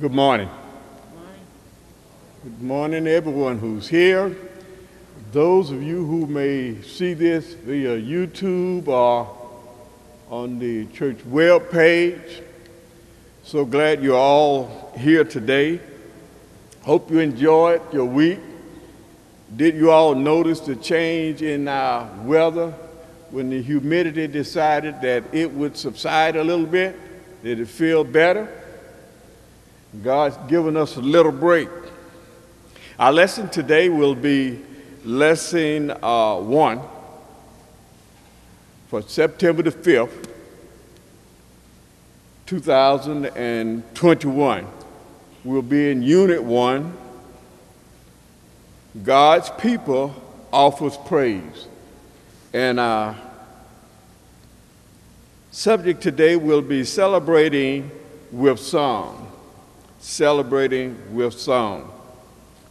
Good morning. Good morning, everyone who's here. Those of you who may see this via YouTube or on the church web page, so glad you're all here today. Hope you enjoyed your week. Did you all notice the change in our weather when the humidity decided that it would subside a little bit? Did it feel better? God's given us a little break. Our lesson today will be lesson uh, one for September the 5th, 2021. We'll be in Unit 1 God's People Offers Praise. And our subject today will be celebrating with song. Celebrating with song.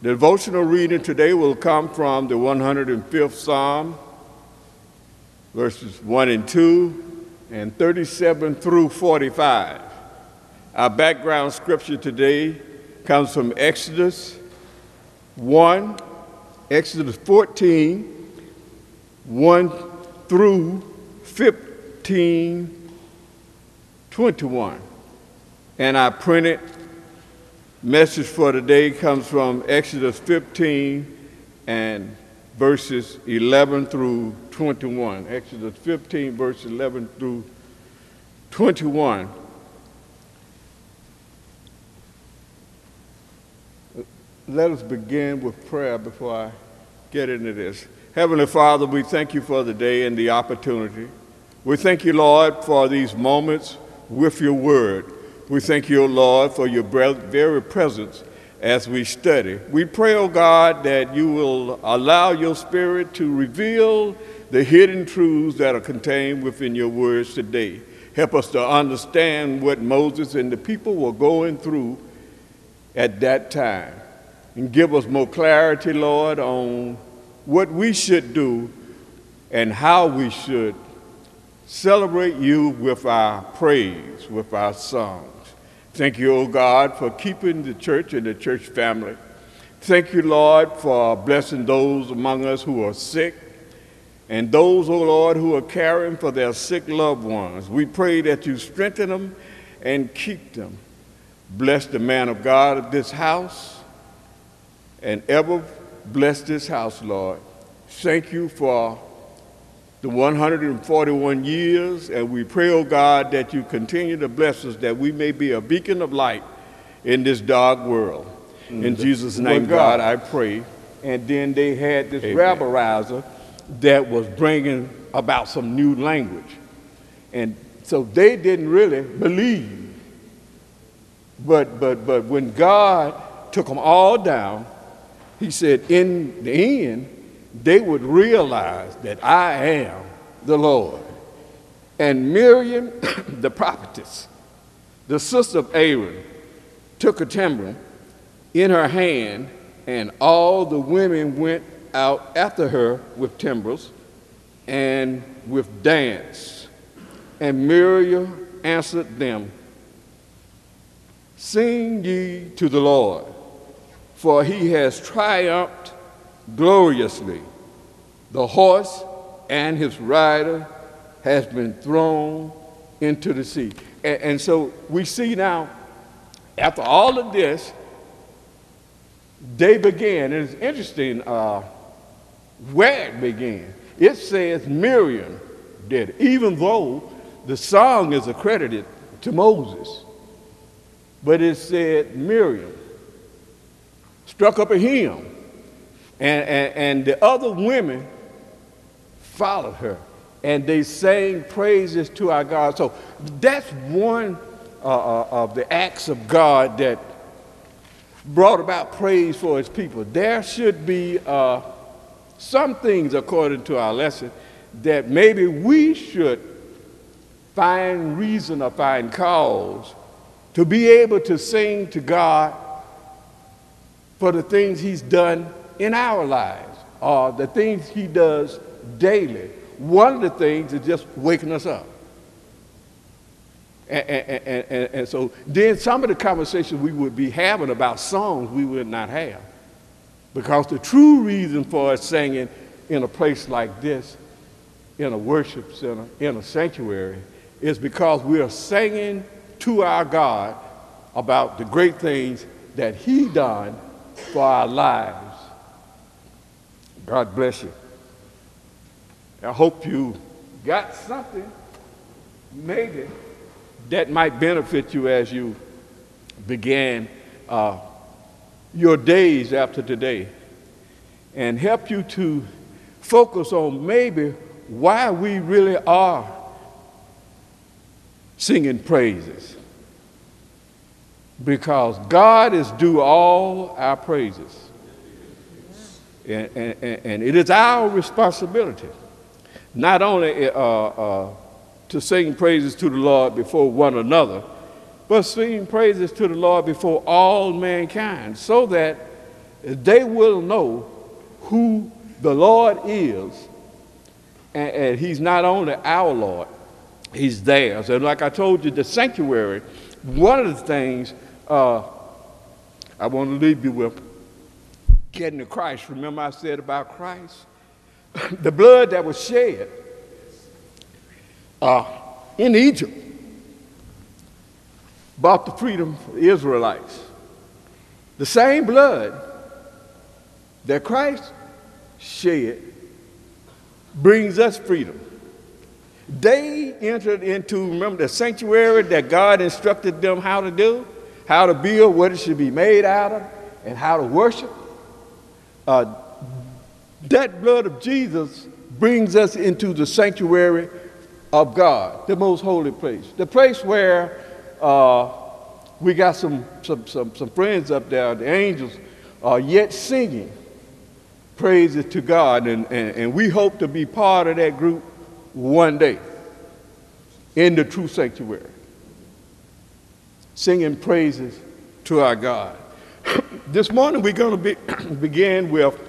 The devotional reading today will come from the 105th Psalm, verses 1 and 2, and 37 through 45. Our background scripture today comes from Exodus 1, Exodus 14, 1 through 15, 21. And I printed message for today comes from Exodus 15 and verses 11 through 21. Exodus 15, verses 11 through 21. Let us begin with prayer before I get into this. Heavenly Father, we thank you for the day and the opportunity. We thank you, Lord, for these moments with your word. We thank you, O Lord, for your very presence as we study. We pray, O God, that you will allow your spirit to reveal the hidden truths that are contained within your words today. Help us to understand what Moses and the people were going through at that time. And give us more clarity, Lord, on what we should do and how we should celebrate you with our praise, with our songs. Thank you, O God, for keeping the church and the church family. Thank you, Lord, for blessing those among us who are sick and those, O Lord, who are caring for their sick loved ones. We pray that you strengthen them and keep them. Bless the man of God of this house and ever bless this house, Lord. Thank you for the 141 years, and we pray, oh God, that you continue to bless us, that we may be a beacon of light in this dark world. In mm-hmm. Jesus' name, God, I pray. And then they had this rabberizer that was bringing about some new language. And so they didn't really believe. But, but, but when God took them all down, he said, in the end, they would realize that I am the Lord. And Miriam, the prophetess, the sister of Aaron, took a timbrel in her hand, and all the women went out after her with timbrels and with dance. And Miriam answered them, Sing ye to the Lord, for he has triumphed gloriously. The horse and his rider has been thrown into the sea. And, and so we see now, after all of this, they began. And it's interesting uh, where it began. It says Miriam did even though the song is accredited to Moses. But it said Miriam struck up a hymn and, and, and the other women followed her and they sang praises to our God. So that's one uh, uh, of the acts of God that brought about praise for his people. There should be uh, some things, according to our lesson, that maybe we should find reason or find cause to be able to sing to God for the things he's done in our lives or the things he does daily. One of the things is just waking us up. And, and, and, and, so then some of the conversations we would be having about songs we would not have. Because the true reason for us singing in a place like this, in a worship center, in a sanctuary, is because we are singing to our God about the great things that He done for our lives. God bless you. I hope you got something, maybe, that might benefit you as you began uh, your days after today and help you to focus on maybe why we really are singing praises. Because God is due all our praises. And, and, and it is our responsibility not only uh, uh, to sing praises to the Lord before one another, but sing praises to the Lord before all mankind, so that they will know who the Lord is, and, and He's not only our Lord, He's theirs. And like I told you, the sanctuary, one of the things uh, I want to leave you with getting to Christ. Remember, I said about Christ? the blood that was shed uh, in Egypt bought the freedom for the Israelites. The same blood that Christ shed brings us freedom. They entered into, remember, the sanctuary that God instructed them how to do, how to build, what it should be made out of, and how to worship. Uh, that blood of Jesus brings us into the sanctuary of God, the most holy place, the place where uh, we got some, some, some, some friends up there, the angels are yet singing praises to God, and, and, and we hope to be part of that group one day in the true sanctuary, singing praises to our God. This morning we're going to be, begin with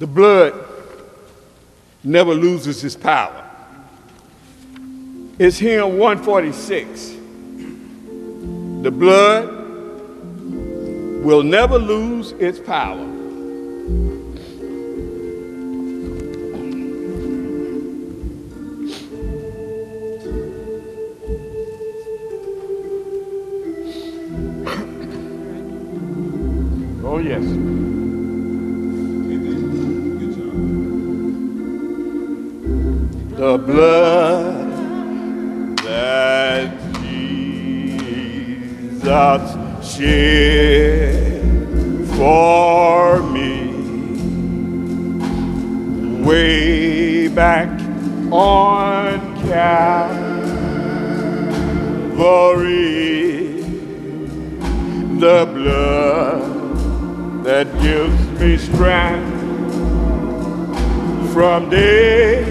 The blood never loses its power. It's hymn 146. The blood will never lose its power. Oh, yes. the blood that Jesus shed for me way back on Calvary. The blood that gives me strength from day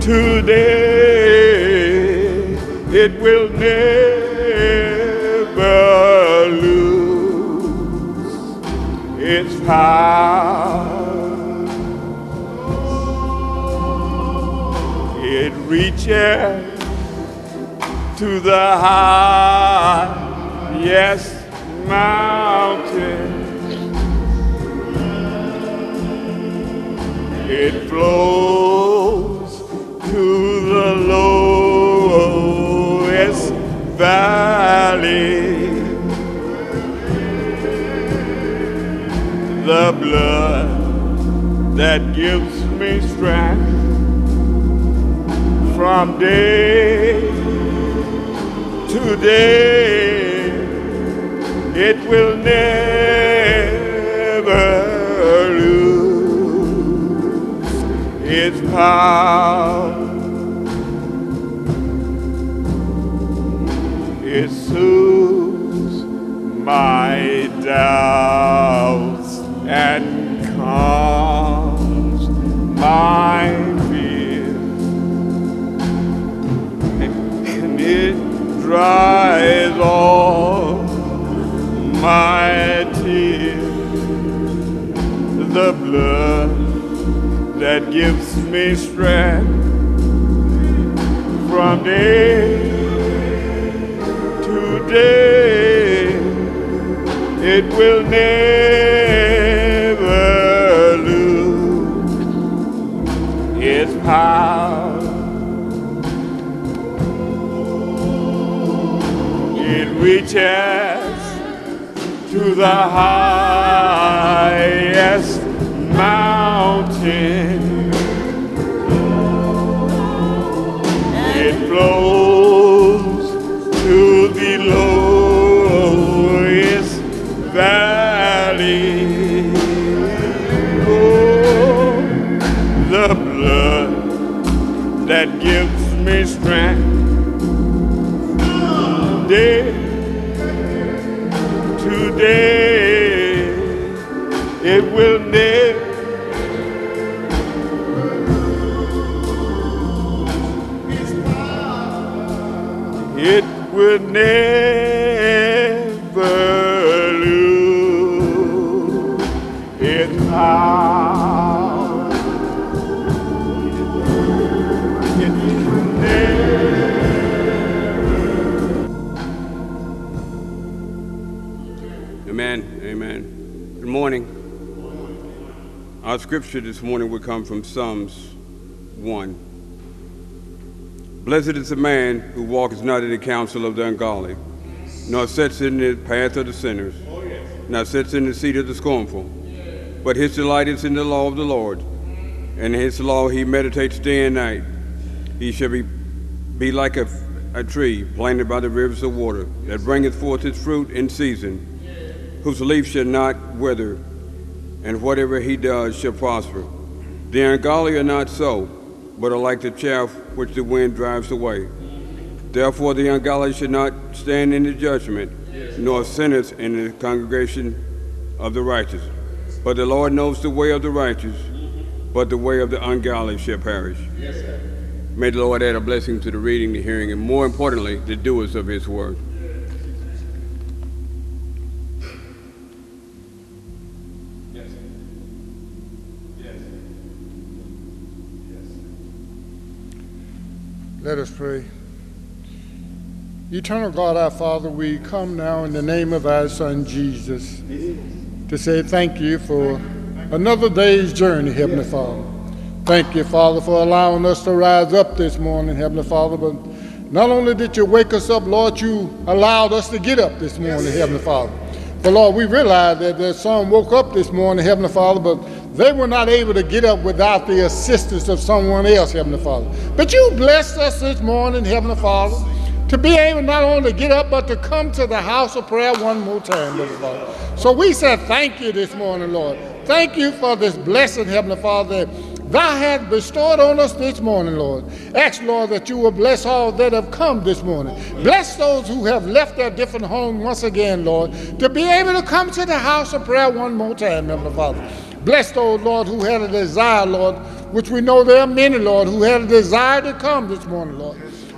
to day. it will never lose its power. It reaches to the highest mountain. It flows to the lowest valley. The blood that gives me strength from day to day, it will never its power. it soothes my doubts and calms my fears, and it dries all my tears. The blood that gives me strength from day to day. It will never lose its power. It reaches to the highest mountain. It flows to the lowest valley. Oh, the blood that gives me strength. Day today, will never lose its power. It will never. Amen. Amen. Good morning. Our scripture this morning will come from Psalms 1. Blessed is the man who walks not in the counsel of the ungodly, nor sits in the path of the sinners, nor sits in the seat of the scornful. But his delight is in the law of the Lord, and in his law he meditates day and night. He shall be, be like a, a tree planted by the rivers of water, that bringeth forth its fruit in season whose leaf shall not wither, and whatever he does shall prosper. The ungodly are not so, but are like the chaff which the wind drives away. Therefore the ungodly should not stand in the judgment, nor sinners in the congregation of the righteous. But the Lord knows the way of the righteous, but the way of the ungodly shall perish. May the Lord add a blessing to the reading, the hearing, and more importantly, the doers of his word. Let us pray. Eternal God, our Father, we come now in the name of our Son Jesus to say thank you for another day's journey, Heavenly Father. Thank you, Father, for allowing us to rise up this morning, Heavenly Father. But not only did you wake us up, Lord, you allowed us to get up this morning, Heavenly Father. But Lord, we realize that there's some woke up this morning, Heavenly Father, but they were not able to get up without the assistance of someone else, Heavenly Father. But you blessed us this morning, Heavenly Father, to be able not only to get up, but to come to the house of prayer one more time, Heavenly Father. So we said thank you this morning, Lord. Thank you for this blessing, Heavenly Father, that thou hast bestowed on us this morning, Lord. Ask, Lord, that you will bless all that have come this morning. Bless those who have left their different homes once again, Lord, to be able to come to the house of prayer one more time, Heavenly Father. Bless those, Lord, who had a desire, Lord, which we know there are many, Lord, who had a desire to come this morning, Lord,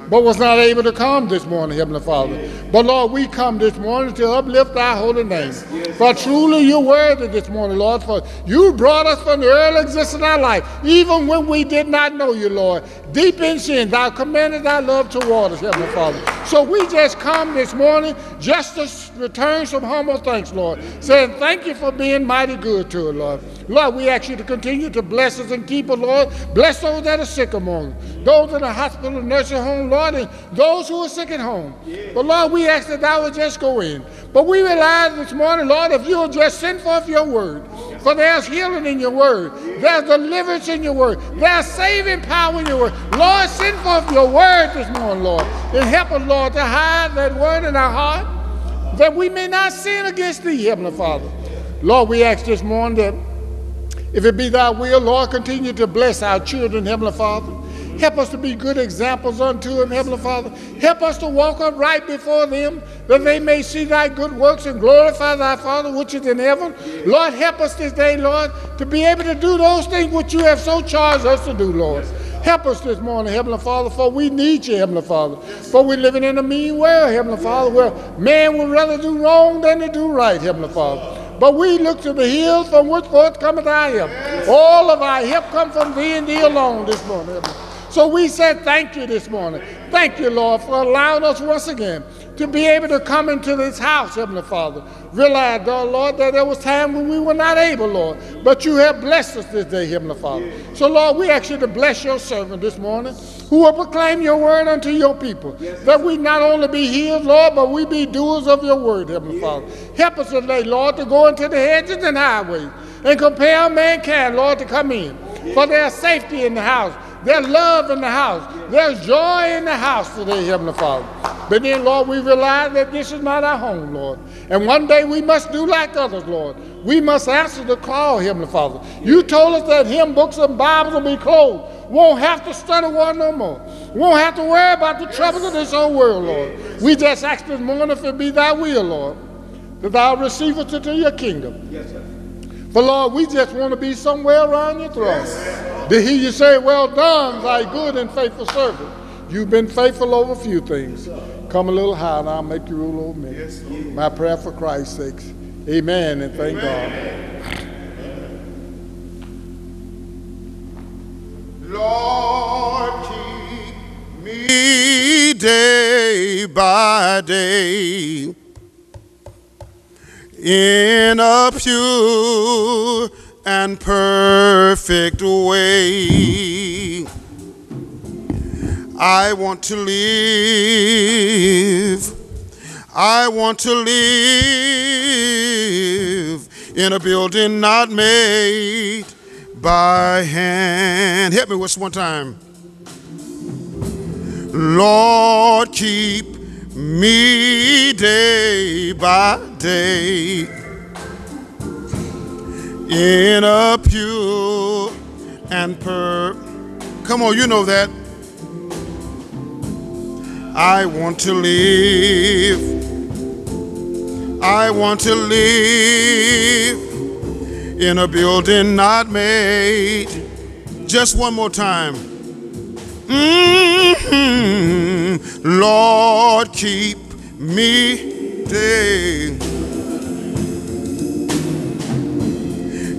but was not able to come this morning, Heavenly Father. But, Lord, we come this morning to uplift our holy name. For truly you're worthy this morning, Lord, for you brought us from the early existence of our life, even when we did not know you, Lord. Deep in sin, thou commanded thy love toward us, Heavenly Father. So we just come this morning just returns from humble thanks, Lord, saying thank you for being mighty good to us, Lord. Lord, we ask you to continue to bless us and keep us, Lord. Bless those that are sick among us, those in the hospital, nursing home, Lord, and those who are sick at home. But Lord, we ask that thou would just go in. But we realize this morning, Lord, if you'll just send forth your word, for there's healing in your word, there's deliverance in your word, there's saving power in your word. Lord, send forth your word this morning, Lord, and help us, Lord, to hide that word in our heart, that we may not sin against thee, Heavenly Father. Lord, we ask this morning that if it be thy will, Lord, continue to bless our children, Heavenly Father. Help us to be good examples unto them, Heavenly Father. Help us to walk upright before them, that they may see thy good works and glorify thy Father which is in heaven. Lord, help us this day, Lord, to be able to do those things which you have so charged us to do, Lord. Help us this morning, Heavenly Father, for we need you, Heavenly Father. For we're living in a mean world, Heavenly Father, where man would rather do wrong than to do right, Heavenly Father. But we look to the hills from which forth cometh our help. All of our help come from thee and thee alone this morning. So we said thank you this morning. Thank you, Lord, for allowing us once again to be able to come into this house, Heavenly Father. Realize, oh Lord, that there was time when we were not able, Lord, but you have blessed us this day, Heavenly Father. So, Lord, we ask you to bless your servant this morning who will proclaim your word unto your people. that we not only be healed, Lord, but we be doers of your word, Heavenly Father. Help us today, Lord, to go into the hedges and highways and compel mankind, Lord, to come in. For there's safety in the house. There's love in the house. There's joy in the house today, Heavenly Father. But then, Lord, we realize that this is not our home, Lord. And one day we must do like others, Lord. We must answer the call, Heavenly Father. You told us that hymn books and Bibles will be closed. Won't have to study one no more. Won't have to worry about the troubles of this old world, Lord. We just ask this morning if it be thy will, Lord, that thou receive us into your kingdom. Yes, sir. For Lord, we just want to be somewhere around your throne. Yes. To hear you say, Well done, thy good and faithful servant. You've been faithful over a few things. Come a little higher and I'll make you rule over me. Yes, My prayer for Christ's sake. Amen and thank Amen. God. Lord, keep me day by day in a pure and perfect way. I want to live. I want to live in a building not made by hand. Hit me with one time. Lord, keep me day by day in a pure and per. Come on, you know that. I want to live. I want to live in a building not made. Just one more time. Mm-hmm. Lord, keep me day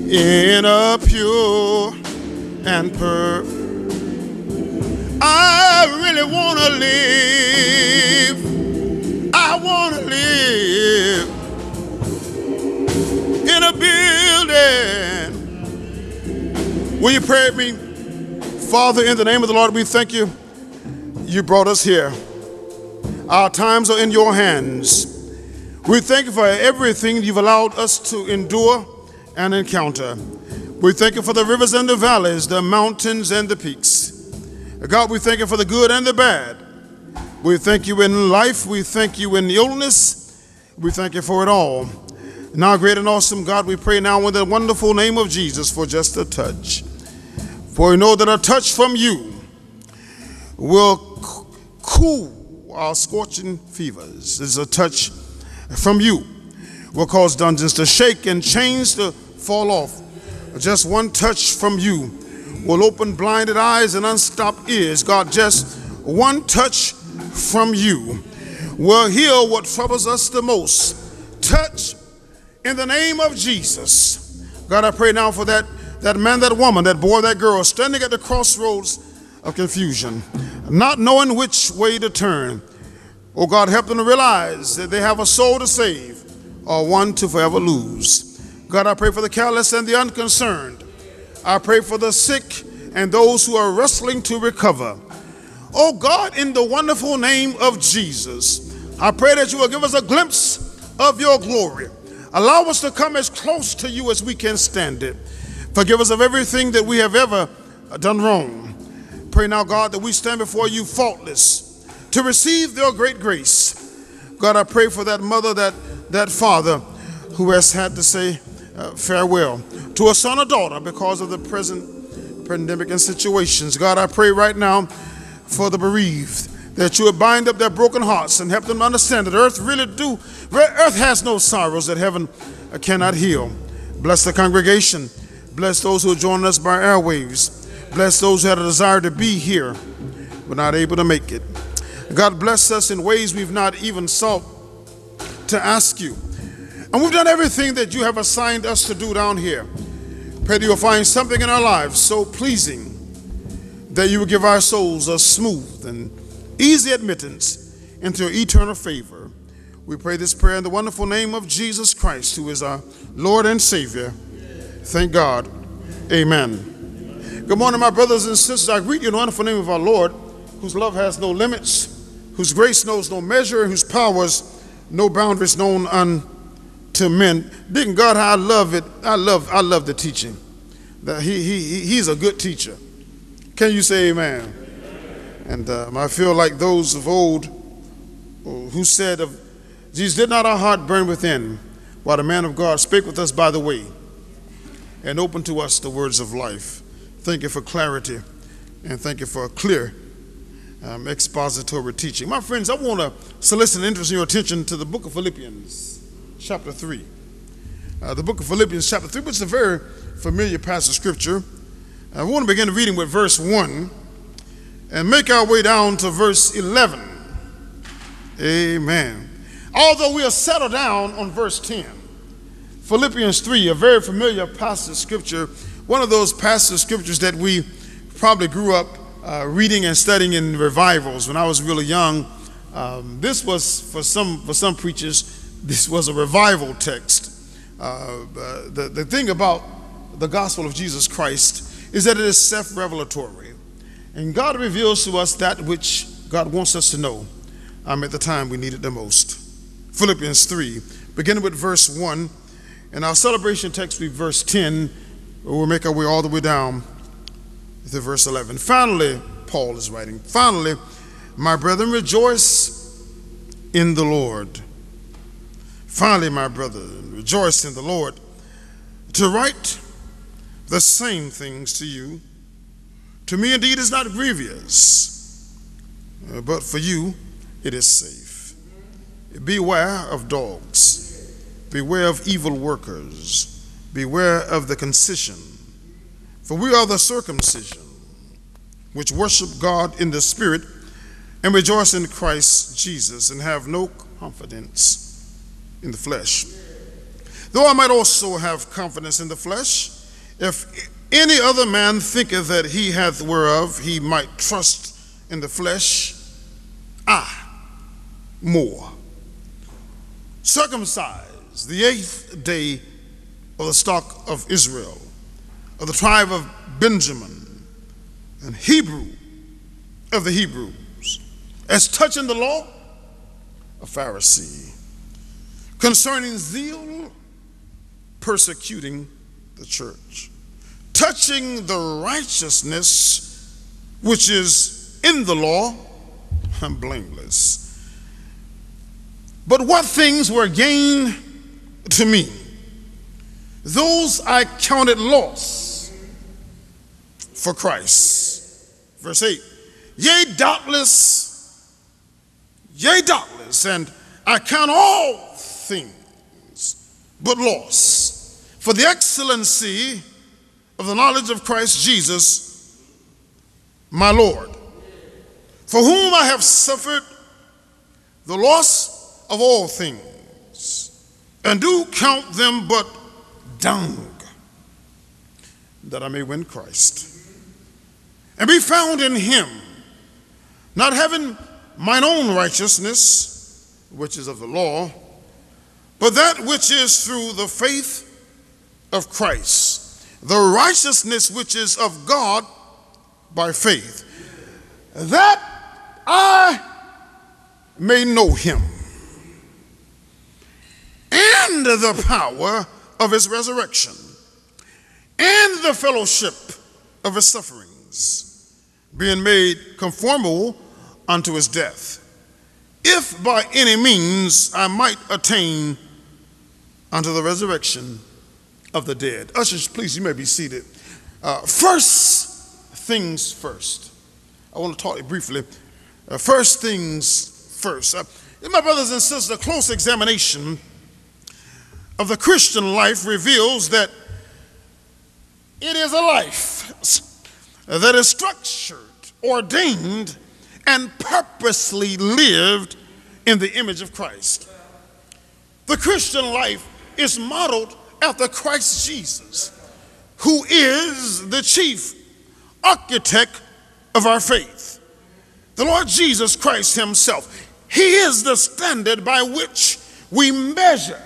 in a pure and pure. I really want to live. I want to live in a building. Will you pray with me? Father, in the name of the Lord, we thank you. You brought us here. Our times are in your hands. We thank you for everything you've allowed us to endure and encounter. We thank you for the rivers and the valleys, the mountains and the peaks. God, we thank you for the good and the bad. We thank you in life. We thank you in illness. We thank you for it all. Now, great and awesome God, we pray now in the wonderful name of Jesus for just a touch. For we know that a touch from you will cool our scorching fevers. It's a touch from you will cause dungeons to shake and chains to fall off. Just one touch from you will open blinded eyes and unstopped ears. God, just one touch from you will heal what troubles us the most. Touch in the name of Jesus. God, I pray now for that that man, that woman, that boy, that girl, standing at the crossroads of confusion, not knowing which way to turn. Oh God, help them to realize that they have a soul to save or one to forever lose. God, I pray for the careless and the unconcerned. I pray for the sick and those who are wrestling to recover. Oh God, in the wonderful name of Jesus, I pray that you will give us a glimpse of your glory. Allow us to come as close to you as we can stand it. Forgive us of everything that we have ever done wrong. Pray now, God, that we stand before you faultless to receive your great grace. God, I pray for that mother, that, that father who has had to say uh, farewell to a son or daughter because of the present pandemic and situations. God, I pray right now for the bereaved that you would bind up their broken hearts and help them understand that earth really do, earth has no sorrows that heaven cannot heal. Bless the congregation. Bless those who joining us by airwaves. Bless those who had a desire to be here but not able to make it. God bless us in ways we've not even sought to ask you. And we've done everything that you have assigned us to do down here. Pray that you'll find something in our lives so pleasing that you will give our souls a smooth and easy admittance into eternal favor. We pray this prayer in the wonderful name of Jesus Christ, who is our Lord and Savior. Thank God. Amen. Good morning, my brothers and sisters. I greet you in the wonderful name of our Lord, whose love has no limits, whose grace knows no measure, and whose powers no boundaries known unto men. Didn't God, I love it. I love, I love the teaching. That he, he, he's a good teacher. Can you say amen? amen. And um, I feel like those of old who said of Jesus, did not our heart burn within while the man of God spake with us by the way and open to us the words of life. Thank you for clarity and thank you for a clear um, expository teaching. My friends, I want to solicit interest in your attention to the book of Philippians, chapter 3. Uh, the book of Philippians, chapter 3, which is a very familiar passage of scripture. I want to begin reading with verse 1 and make our way down to verse 11. Amen. Although we'll settle down on verse 10. Philippians 3, a very familiar passage of scripture, one of those passages of scriptures that we probably grew up uh, reading and studying in revivals when I was really young. Um, this was for some for some preachers, this was a revival text. Uh, the, the thing about the gospel of Jesus Christ is that it is self-revelatory, and God reveals to us that which God wants us to know um, at the time we need it the most. Philippians 3, beginning with verse 1, and our celebration text will be verse 10. We'll make our way all the way down to verse 11. Finally, Paul is writing, finally, my brethren, rejoice in the Lord. Finally, my brethren, rejoice in the Lord. To write the same things to you, to me indeed is not grievous, uh, but for you it is safe. Beware of dogs, beware of evil workers, beware of the concision for we are the circumcision, which worship God in the Spirit and rejoice in Christ Jesus and have no confidence in the flesh. Though I might also have confidence in the flesh, if any other man thinketh that he hath whereof he might trust in the flesh, I more. Circumcised the eighth day of the stock of Israel of the tribe of Benjamin, and Hebrew of the Hebrews. As touching the law, a Pharisee. Concerning zeal, persecuting the church. Touching the righteousness which is in the law, I'm blameless. But what things were gain to me? Those I counted loss for Christ. Verse 8 Yea, doubtless, yea, doubtless, and I count all things but loss for the excellency of the knowledge of Christ Jesus, my Lord, for whom I have suffered the loss of all things, and do count them but dung, that I may win Christ and be found in him, not having mine own righteousness, which is of the law, but that which is through the faith of Christ, the righteousness which is of God by faith, that I may know him and the power of his resurrection and the fellowship of his sufferings being made conformable unto his death, if by any means I might attain unto the resurrection of the dead. Ushers, please, you may be seated. Uh, first things first. I want to talk briefly. Uh, first things first. Uh, my brothers and sisters, a close examination of the Christian life reveals that it is a life that is structured ordained and purposely lived in the image of Christ. The Christian life is modeled after Christ Jesus, who is the chief architect of our faith. The Lord Jesus Christ Himself. He is the standard by which we measure,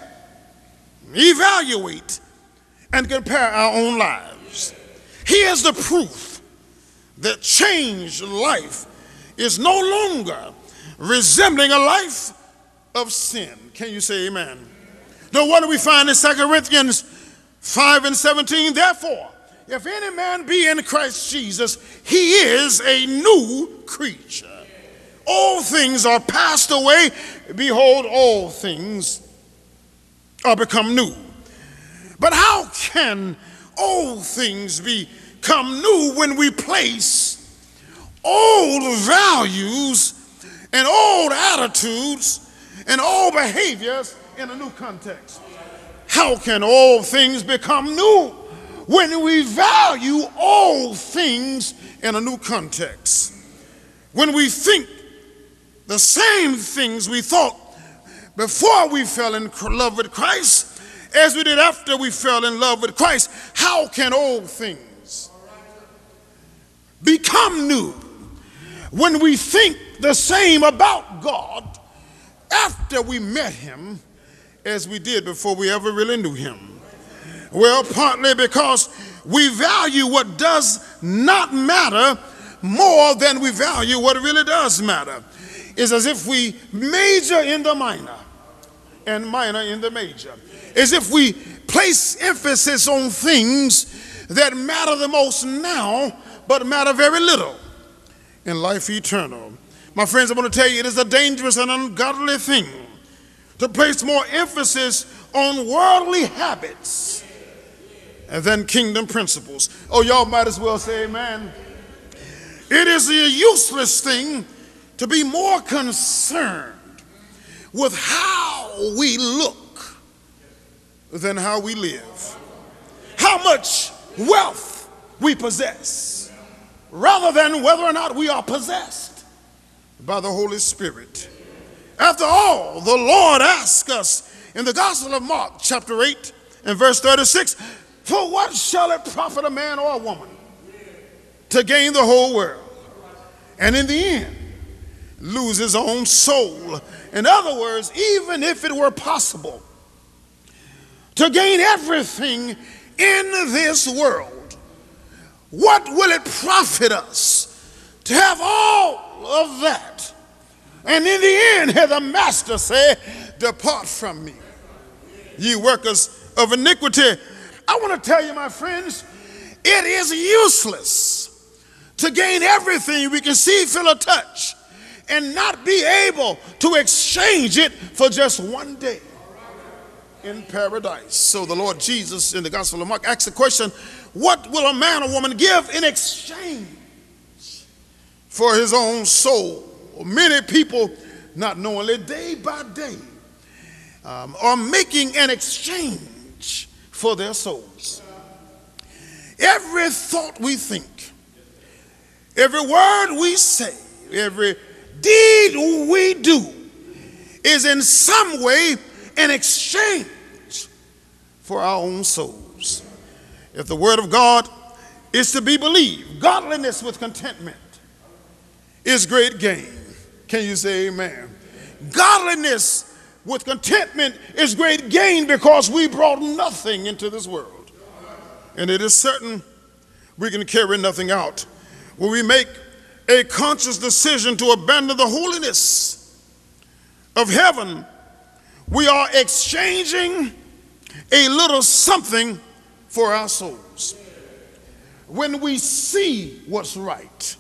evaluate, and compare our own lives. He is the proof that changed life is no longer resembling a life of sin. Can you say amen? No wonder we find in 2 Corinthians 5 and 17, therefore, if any man be in Christ Jesus, he is a new creature. All things are passed away. Behold, all things are become new. But how can old things become new when we place old values and old attitudes and old behaviors in a new context? How can old things become new when we value old things in a new context? When we think the same things we thought before we fell in love with Christ as we did after we fell in love with Christ, how can old things become new when we think the same about God after we met Him as we did before we ever really knew Him? Well, partly because we value what does not matter more than we value what really does matter. It's as if we major in the minor and minor in the major. As if we place emphasis on things that matter the most now, but matter very little in life eternal. My friends, I want to tell you it is a dangerous and ungodly thing to place more emphasis on worldly habits than kingdom principles. Oh, y'all might as well say amen. It is a useless thing to be more concerned with how we look than how we live, how much wealth we possess, rather than whether or not we are possessed by the Holy Spirit. After all, the Lord asks us in the Gospel of Mark, chapter 8 and verse 36 For what shall it profit a man or a woman to gain the whole world and in the end lose his own soul? In other words, even if it were possible to gain everything in this world, what will it profit us to have all of that? And in the end, hear the master say, Depart from me, ye workers of iniquity. I want to tell you, my friends, it is useless to gain everything we can see, feel, or touch and not be able to exchange it for just one day in paradise. So the Lord Jesus in the Gospel of Mark asks the question What will a man or woman give in exchange for his own soul? Many people, not knowingly, day by day, um, are making an exchange for their souls. Every thought we think, every word we say, every deed we do is in some way an exchange for our own souls. If the Word of God is to be believed, godliness with contentment is great gain. Can you say amen? Godliness with contentment is great gain because we brought nothing into this world. And it is certain we can carry nothing out. When we make a conscious decision to abandon the holiness of heaven, we are exchanging a little something for our souls. When we see what's right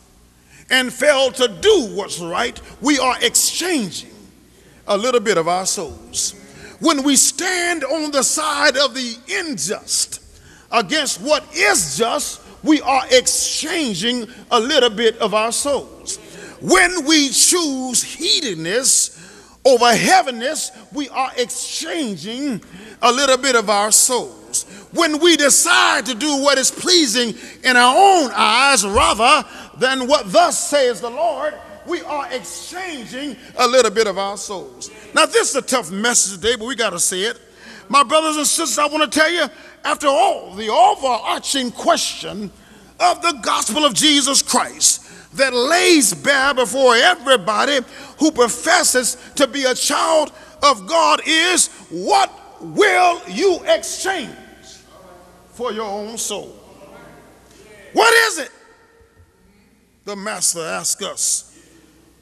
and fail to do what's right, we are exchanging a little bit of our souls. When we stand on the side of the unjust against what is just, we are exchanging a little bit of our souls. When we choose hedonism over heaviness, we are exchanging a little bit of our souls. When we decide to do what is pleasing in our own eyes rather than what thus says the Lord, we are exchanging a little bit of our souls. Now, this is a tough message today, but we got to say it. My brothers and sisters, I want to tell you, after all, the overarching question of the gospel of Jesus Christ that lays bare before everybody who professes to be a child of God is what will you exchange for your own soul? What is it? The master asks us,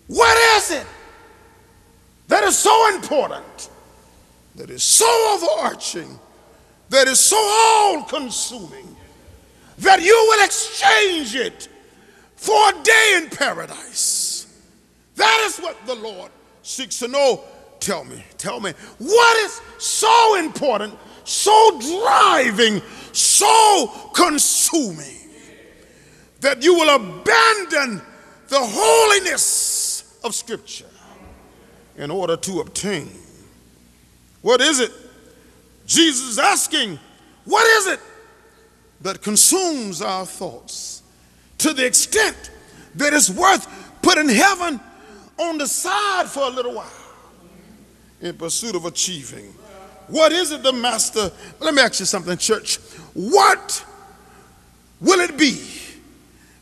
What is it that is so important, that is so overarching, that is so all consuming, that you will exchange it for a day in paradise? That is what the Lord seeks to know. Tell me, tell me, what is so important, so driving, so consuming? that you will abandon the holiness of Scripture in order to obtain. What is it? Jesus is asking, what is it that consumes our thoughts to the extent that it's worth putting heaven on the side for a little while in pursuit of achieving? What is it the master? Let me ask you something, church. What will it be?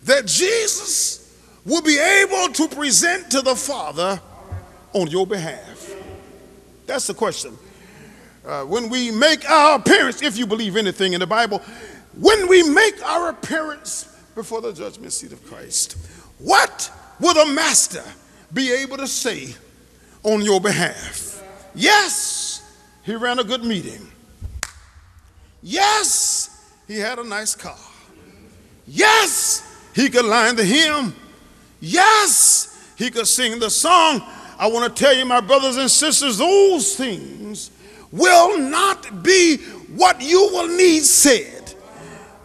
that Jesus will be able to present to the Father on your behalf? That's the question. Uh, when we make our appearance, if you believe anything in the Bible, when we make our appearance before the judgment seat of Christ, what will the Master be able to say on your behalf? Yes, he ran a good meeting. Yes, he had a nice car. Yes, he could line the hymn. Yes, he could sing the song. I want to tell you, my brothers and sisters, those things will not be what you will need said.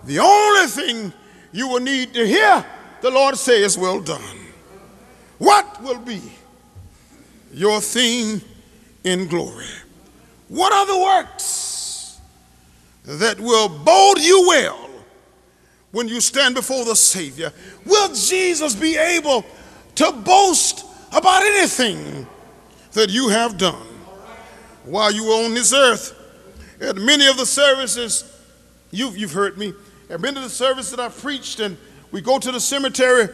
The only thing you will need to hear the Lord say is, Well done. What will be your theme in glory? What are the works that will bode you well when you stand before the Savior? Will Jesus be able to boast about anything that you have done while you were on this earth? At many of the services, you've, you've heard me, at many of the services that I've preached, and we go to the cemetery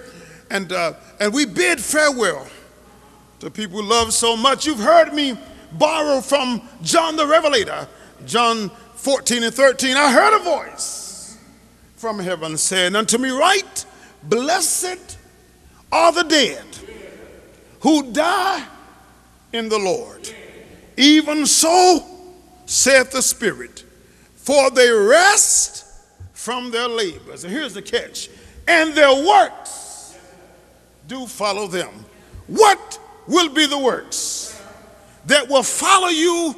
and, uh, and we bid farewell to people we love so much. You've heard me borrow from John the Revelator, John 14 and 13. I heard a voice from heaven saying unto me, Write, blessed are the dead who die in the Lord. Even so saith the Spirit, for they rest from their labors. And here's the catch and their works do follow them. What will be the works that will follow you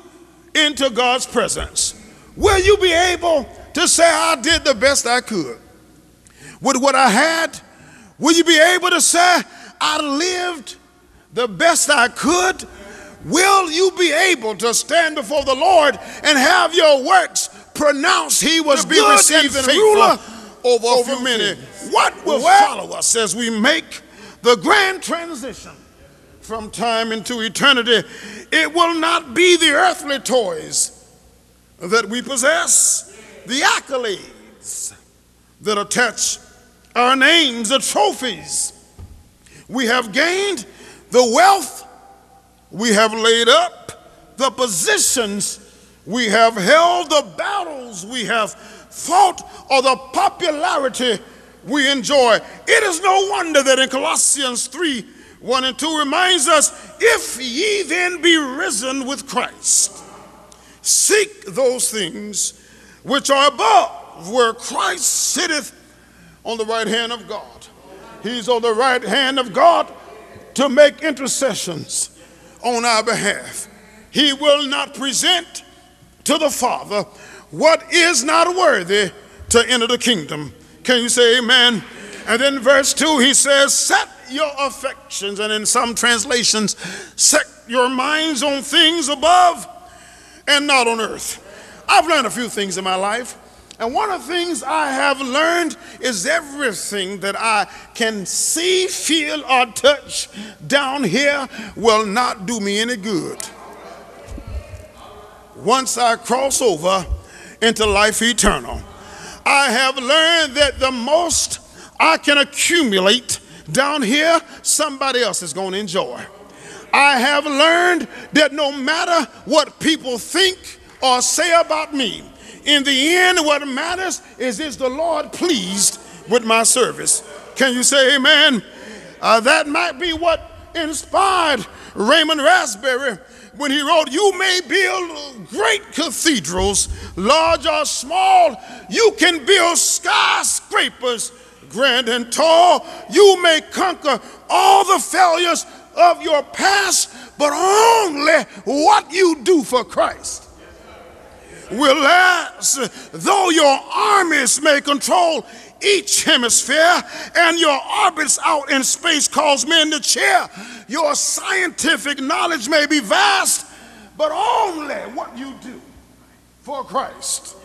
into God's presence? Will you be able to say I did the best I could with what I had? Will you be able to say I lived the best I could? Will you be able to stand before the Lord and have your works pronounced he was be received and ruler over, over many? What will follow us as we make the grand transition from time into eternity? It will not be the earthly toys that we possess the accolades that attach our names, the trophies we have gained, the wealth we have laid up, the positions we have held, the battles we have fought, or the popularity we enjoy. It is no wonder that in Colossians 3 1 and 2 reminds us if ye then be risen with Christ, seek those things which are above, where Christ sitteth on the right hand of God. He's on the right hand of God to make intercessions on our behalf. He will not present to the Father what is not worthy to enter the kingdom. Can you say amen? And then verse 2, he says, Set your affections, and in some translations, set your minds on things above and not on earth. I've learned a few things in my life. And one of the things I have learned is everything that I can see, feel, or touch down here will not do me any good. once I cross over into life eternal. I have learned that the most I can accumulate down here, somebody else is going to enjoy. I have learned that no matter what people think or say about me, in the end, what matters is is the Lord pleased with my service? Can you say amen? Uh, that might be what inspired Raymond Rasberry when he wrote, You may build great cathedrals, large or small. You can build skyscrapers, grand and tall. You may conquer all the failures of your past, but only what you do for Christ will last. Though your armies may control each hemisphere and your orbits out in space cause men to cheer, your scientific knowledge may be vast, but only what you do for Christ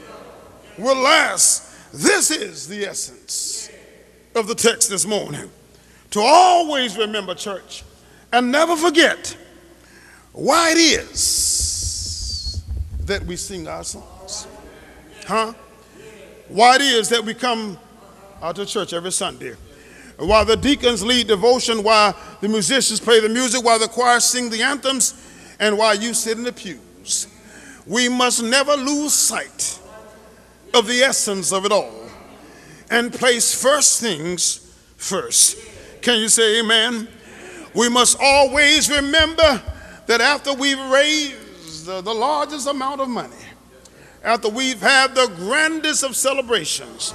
will last. This is the essence of the text this morning. To always remember, church, and never forget why it is that we sing our songs. Huh? Why it is that we come out to church every Sunday. While the deacons lead devotion, while the musicians play the music, while the choir sing the anthems, and while you sit in the pews. We must never lose sight of the essence of it all and place first things first. Can you say amen? We must always remember that after we've raised the, the largest amount of money, after we've had the grandest of celebrations,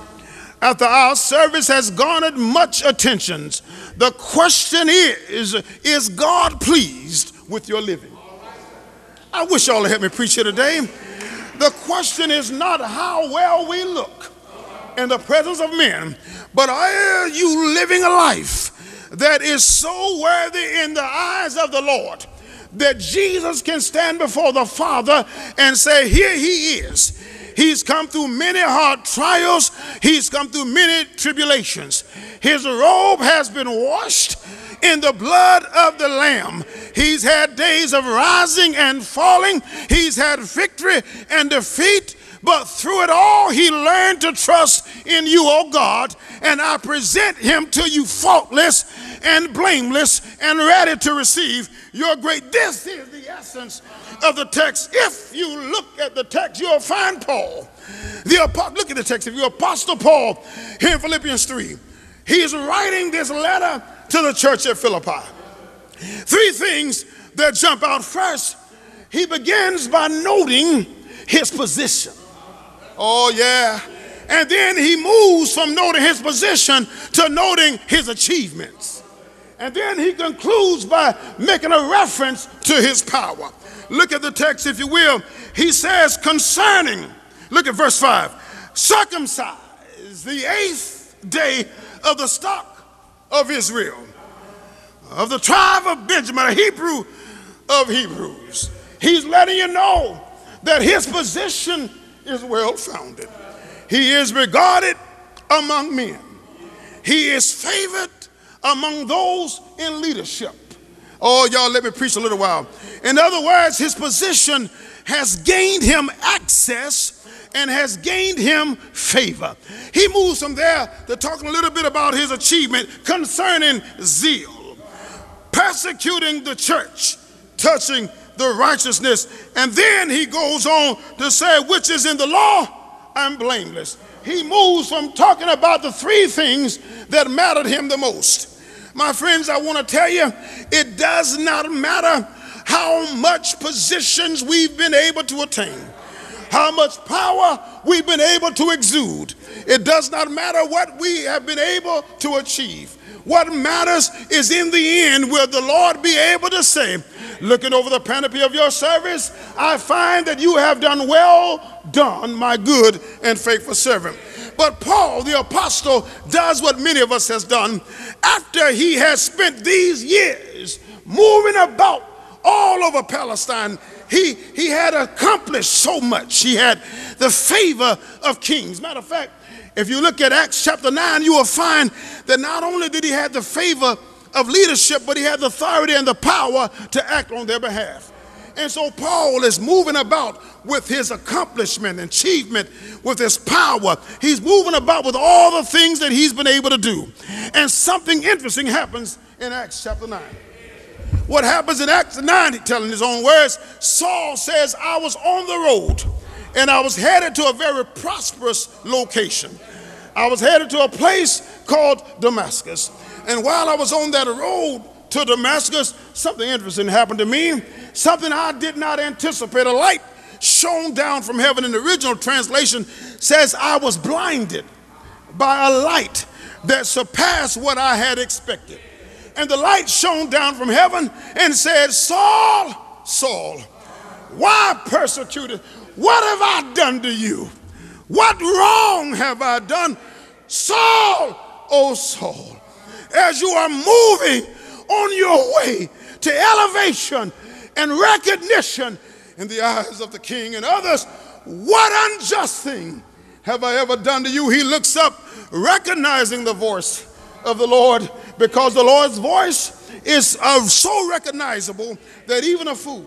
after our service has garnered much attention, the question is Is God pleased with your living? I wish y'all help me preach here today. The question is not how well we look in the presence of men, but are you living a life that is so worthy in the eyes of the Lord that Jesus can stand before the Father and say, Here he is. He's come through many hard trials, he's come through many tribulations. His robe has been washed in the blood of the Lamb. He's had days of rising and falling, he's had victory and defeat. But through it all, he learned to trust in you, oh God. And I present him to you faultless and blameless and ready to receive your great. This is the essence of the text. If you look at the text, you'll find Paul. The look at the text. If you Apostle Paul here in Philippians 3, he's writing this letter to the church at Philippi. Three things that jump out. First, he begins by noting his position. Oh, yeah. And then he moves from noting his position to noting his achievements. And then he concludes by making a reference to his power. Look at the text, if you will. He says, concerning, look at verse 5 circumcised the eighth day of the stock of Israel, of the tribe of Benjamin, a Hebrew of Hebrews. He's letting you know that his position is well founded. He is regarded among men, he is favored among those in leadership. Oh, y'all, let me preach a little while. In other words, his position has gained him access and has gained him favor. He moves from there to talking a little bit about his achievement concerning zeal, persecuting the church, touching the righteousness. And then he goes on to say, which is in the law, I'm blameless. He moves from talking about the three things that mattered him the most my friends, I want to tell you, it does not matter how much positions we've been able to attain, how much power we've been able to exude. It does not matter what we have been able to achieve. What matters is in the end, will the Lord be able to say, looking over the panoply of your service, I find that you have done well done, my good and faithful servant. But Paul, the apostle, does what many of us has done after he has spent these years moving about all over Palestine. He, he had accomplished so much. He had the favor of kings. Matter of fact, if you look at Acts chapter 9, you will find that not only did he have the favor of leadership, but he had the authority and the power to act on their behalf. And so Paul is moving about with his accomplishment, achievement, with his power. He's moving about with all the things that he's been able to do. And something interesting happens in Acts chapter 9. What happens in Acts 9, telling his own words, Saul says, I was on the road and I was headed to a very prosperous location. I was headed to a place called Damascus. And while I was on that road to Damascus, something interesting happened to me. Something I did not anticipate. A light shone down from heaven. In the original translation says, I was blinded by a light that surpassed what I had expected. And the light shone down from heaven and said, Saul, Saul, why persecuted? What have I done to you? What wrong have I done? Saul, oh Saul, as you are moving on your way to elevation and recognition in the eyes of the king and others, what unjust thing have I ever done to you? He looks up, recognizing the voice of the Lord, because the Lord's voice is uh, so recognizable that even a fool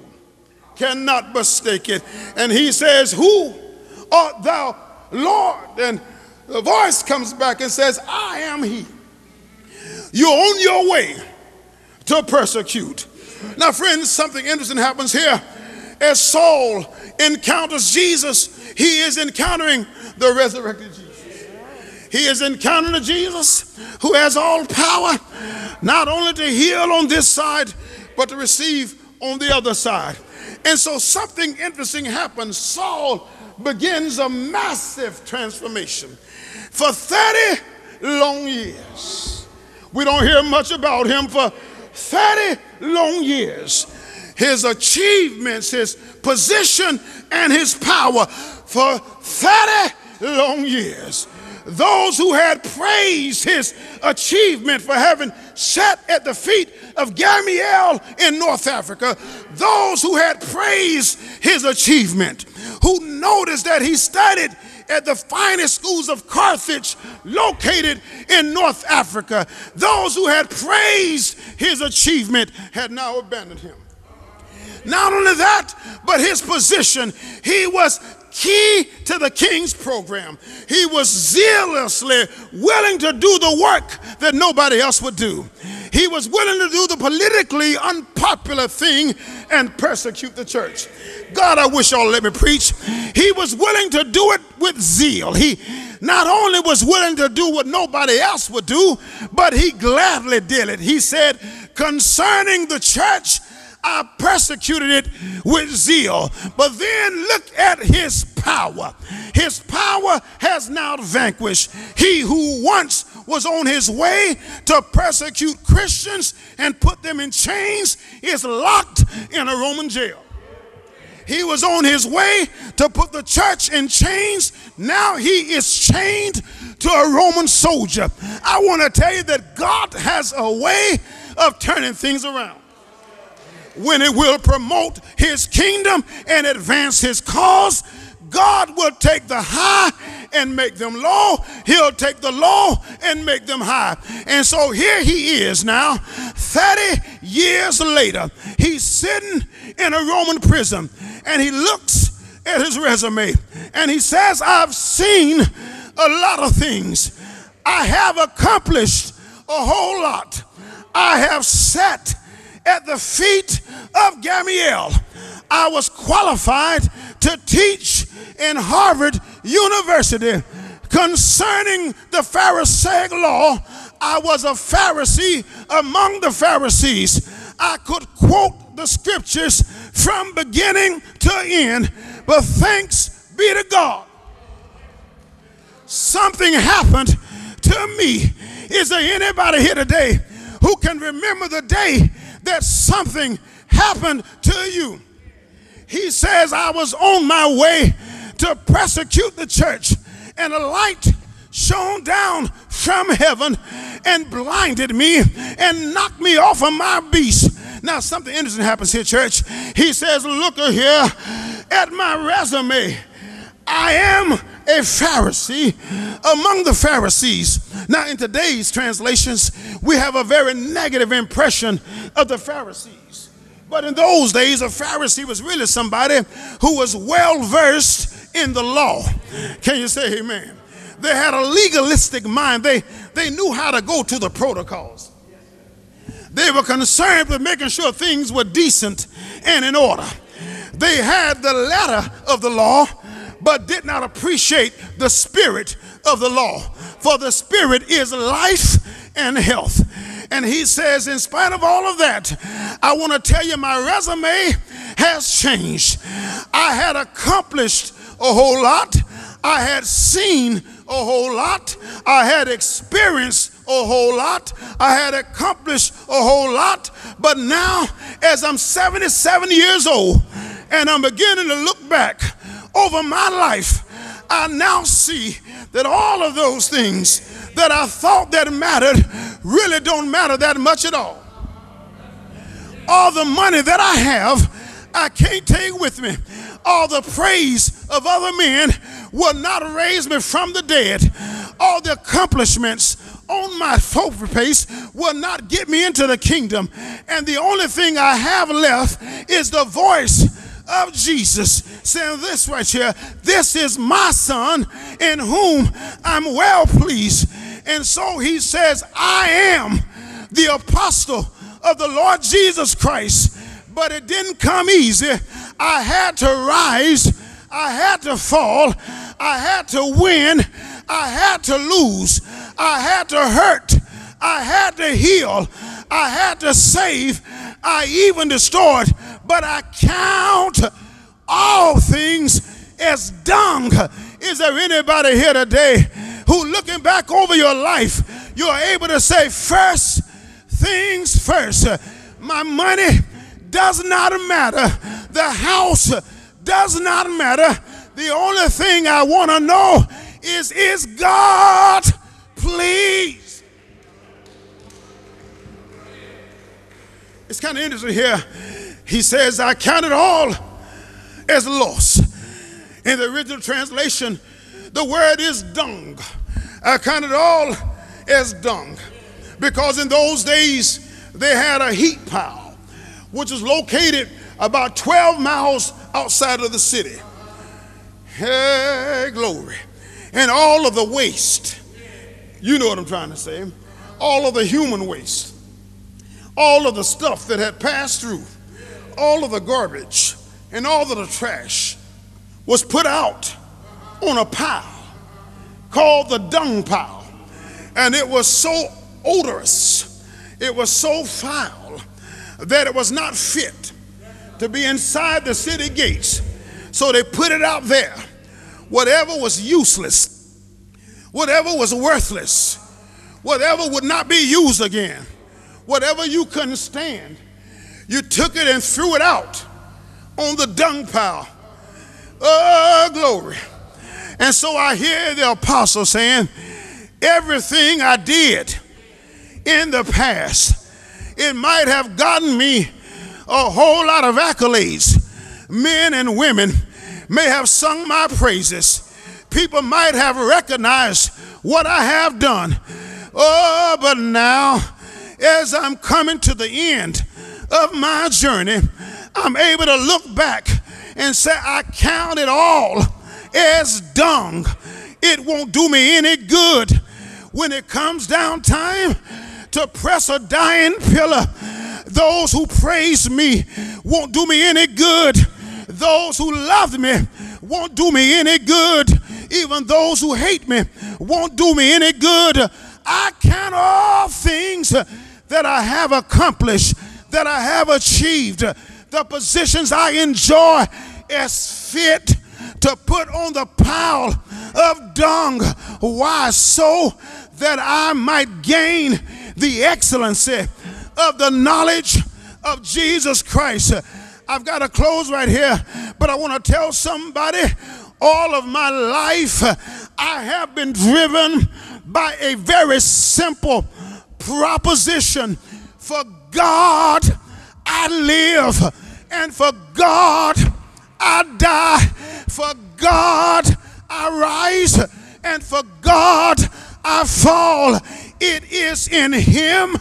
cannot mistake it. And he says, Who art thou, Lord? And the voice comes back and says, I am he. You're on your way to persecute. Now, friends, something interesting happens here. As Saul encounters Jesus, he is encountering the resurrected Jesus. He is encountering Jesus who has all power, not only to heal on this side, but to receive on the other side. And so something interesting happens. Saul begins a massive transformation. For 30 long years, we don't hear much about him for 30 long years. His achievements, his position, and his power for 30 long years. Those who had praised his achievement for having sat at the feet of Gamaliel in North Africa, those who had praised his achievement, who noticed that he studied at the finest schools of Carthage located in North Africa, those who had praised his achievement had now abandoned him. Not only that, but his position, he was key to the king's program. He was zealously willing to do the work that nobody else would do. He was willing to do the politically unpopular thing and persecute the church. God, I wish y'all let me preach. He was willing to do it with zeal. He not only was willing to do what nobody else would do, but he gladly did it. He said, concerning the church, I persecuted it with zeal. But then look at his power. His power has now vanquished. He who once was on his way to persecute Christians and put them in chains is locked in a Roman jail. He was on his way to put the church in chains. Now he is chained to a Roman soldier. I want to tell you that God has a way of turning things around when it will promote his kingdom and advance his cause. God will take the high and make them low. He'll take the low and make them high. And so here he is now, 30 years later. He's sitting in a Roman prison and he looks at his resume and he says, I've seen a lot of things. I have accomplished a whole lot. I have sat at the feet of Gamaliel. I was qualified to teach in Harvard University concerning the Pharisaic law. I was a Pharisee among the Pharisees. I could quote the scriptures from beginning to end, but thanks be to God. Something happened to me. Is there anybody here today who can remember the day that something happened to you. He says, I was on my way to persecute the church, and a light shone down from heaven and blinded me and knocked me off of my beast. Now, something interesting happens here, church. He says, Look here at my resume. I am a Pharisee among the Pharisees. Now, in today's translations, we have a very negative impression of the Pharisees. But in those days, a Pharisee was really somebody who was well versed in the law. Can you say amen? They had a legalistic mind. They, they knew how to go to the protocols. They were concerned with making sure things were decent and in order. They had the letter of the law, but did not appreciate the spirit of the law. For the spirit is life and health. And he says, in spite of all of that, I want to tell you my resume has changed. I had accomplished a whole lot. I had seen a whole lot. I had experienced a whole lot. I had accomplished a whole lot. But now, as I'm 77 years old and I'm beginning to look back over my life, I now see that all of those things that I thought that mattered really don't matter that much at all. All the money that I have, I can't take with me. All the praise of other men will not raise me from the dead. All the accomplishments on my pace will not get me into the kingdom. And the only thing I have left is the voice of Jesus. Saying this right here this is my son in whom I'm well pleased. And so he says, I am the apostle of the Lord Jesus Christ. But it didn't come easy. I had to rise, I had to fall, I had to win, I had to lose, I had to hurt, I had to heal, I had to save, I even destroyed, but I count all things as dung. Is there anybody here today who, looking back over your life, you're able to say, first things first? My money does not matter, the house does not matter. The only thing I want to know is, is God pleased? It's kind of interesting here. He says, I count it all as loss. In the original translation, the word is dung. I count it all as dung. Because in those days, they had a heat pile, which was located about 12 miles outside of the city. Hey, glory. And all of the waste, you know what I'm trying to say, all of the human waste, all of the stuff that had passed through, all of the garbage, and all of the trash was put out on a pile called the dung pile. And it was so odorous, it was so foul that it was not fit to be inside the city gates. So they put it out there. Whatever was useless, whatever was worthless, whatever would not be used again, whatever you couldn't stand, you took it and threw it out on the dung pile. Oh, glory. And so I hear the apostle saying, Everything I did in the past, it might have gotten me a whole lot of accolades. Men and women may have sung my praises. People might have recognized what I have done. Oh, but now, as I'm coming to the end of my journey, I'm able to look back and say, I count it all as dung. It won't do me any good when it comes down time to press a dying pillar. Those who praise me won't do me any good. Those who love me won't do me any good. Even those who hate me won't do me any good. I count all things that I have accomplished, that I have achieved, the positions I enjoy as fit to put on the pile of dung. Why? So that I might gain the excellency of the knowledge of Jesus Christ. I've got to close right here, but I want to tell somebody all of my life I have been driven by a very simple proposition for God I live, and for God I die, for God I rise, and for God I fall. It is in Him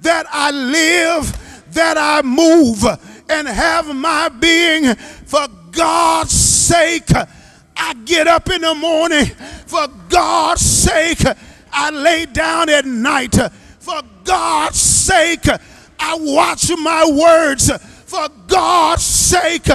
that I live, that I move, and have my being. For God's sake, I get up in the morning. For God's sake, I lay down at night. For God's sake, I watch my words. For God's sake,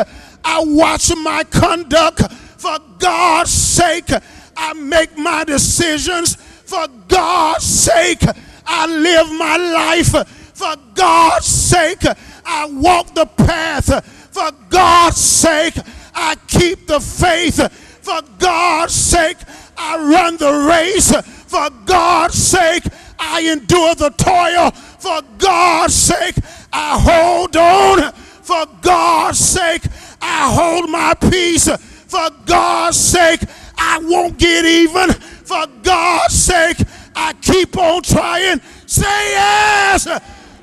I watch my conduct. For God's sake, I make my decisions. For God's sake, I live my life. For God's sake, I walk the path. For God's sake, I keep the faith. For God's sake, I run the race. For God's sake, I endure the toil. For God's sake, I hold on. For God's sake, I hold my peace. For God's sake, I won't get even. For God's sake, I keep on trying. Say yes.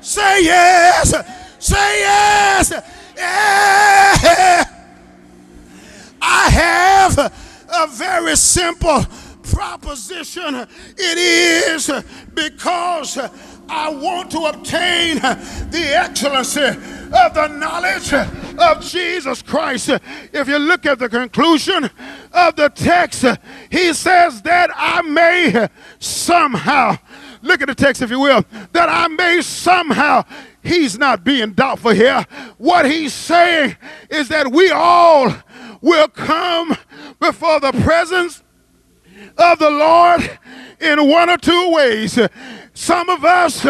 Say yes. Say yes. Yeah. I have a very simple proposition. It is because I want to obtain the excellency of the knowledge of Jesus Christ. If you look at the conclusion of the text, he says that I may somehow, look at the text if you will, that I may somehow he's not being doubtful here. What he's saying is that we all will come before the presence of the Lord in one or two ways. Some of us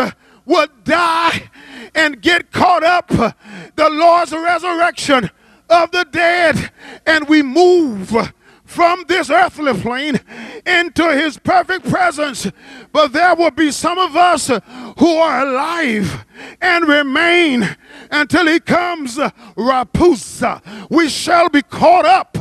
would die and get caught up the Lord's resurrection of the dead and we move from this earthly plane into his perfect presence. But there will be some of us who are alive and remain until he comes, Rapusa. We shall be caught up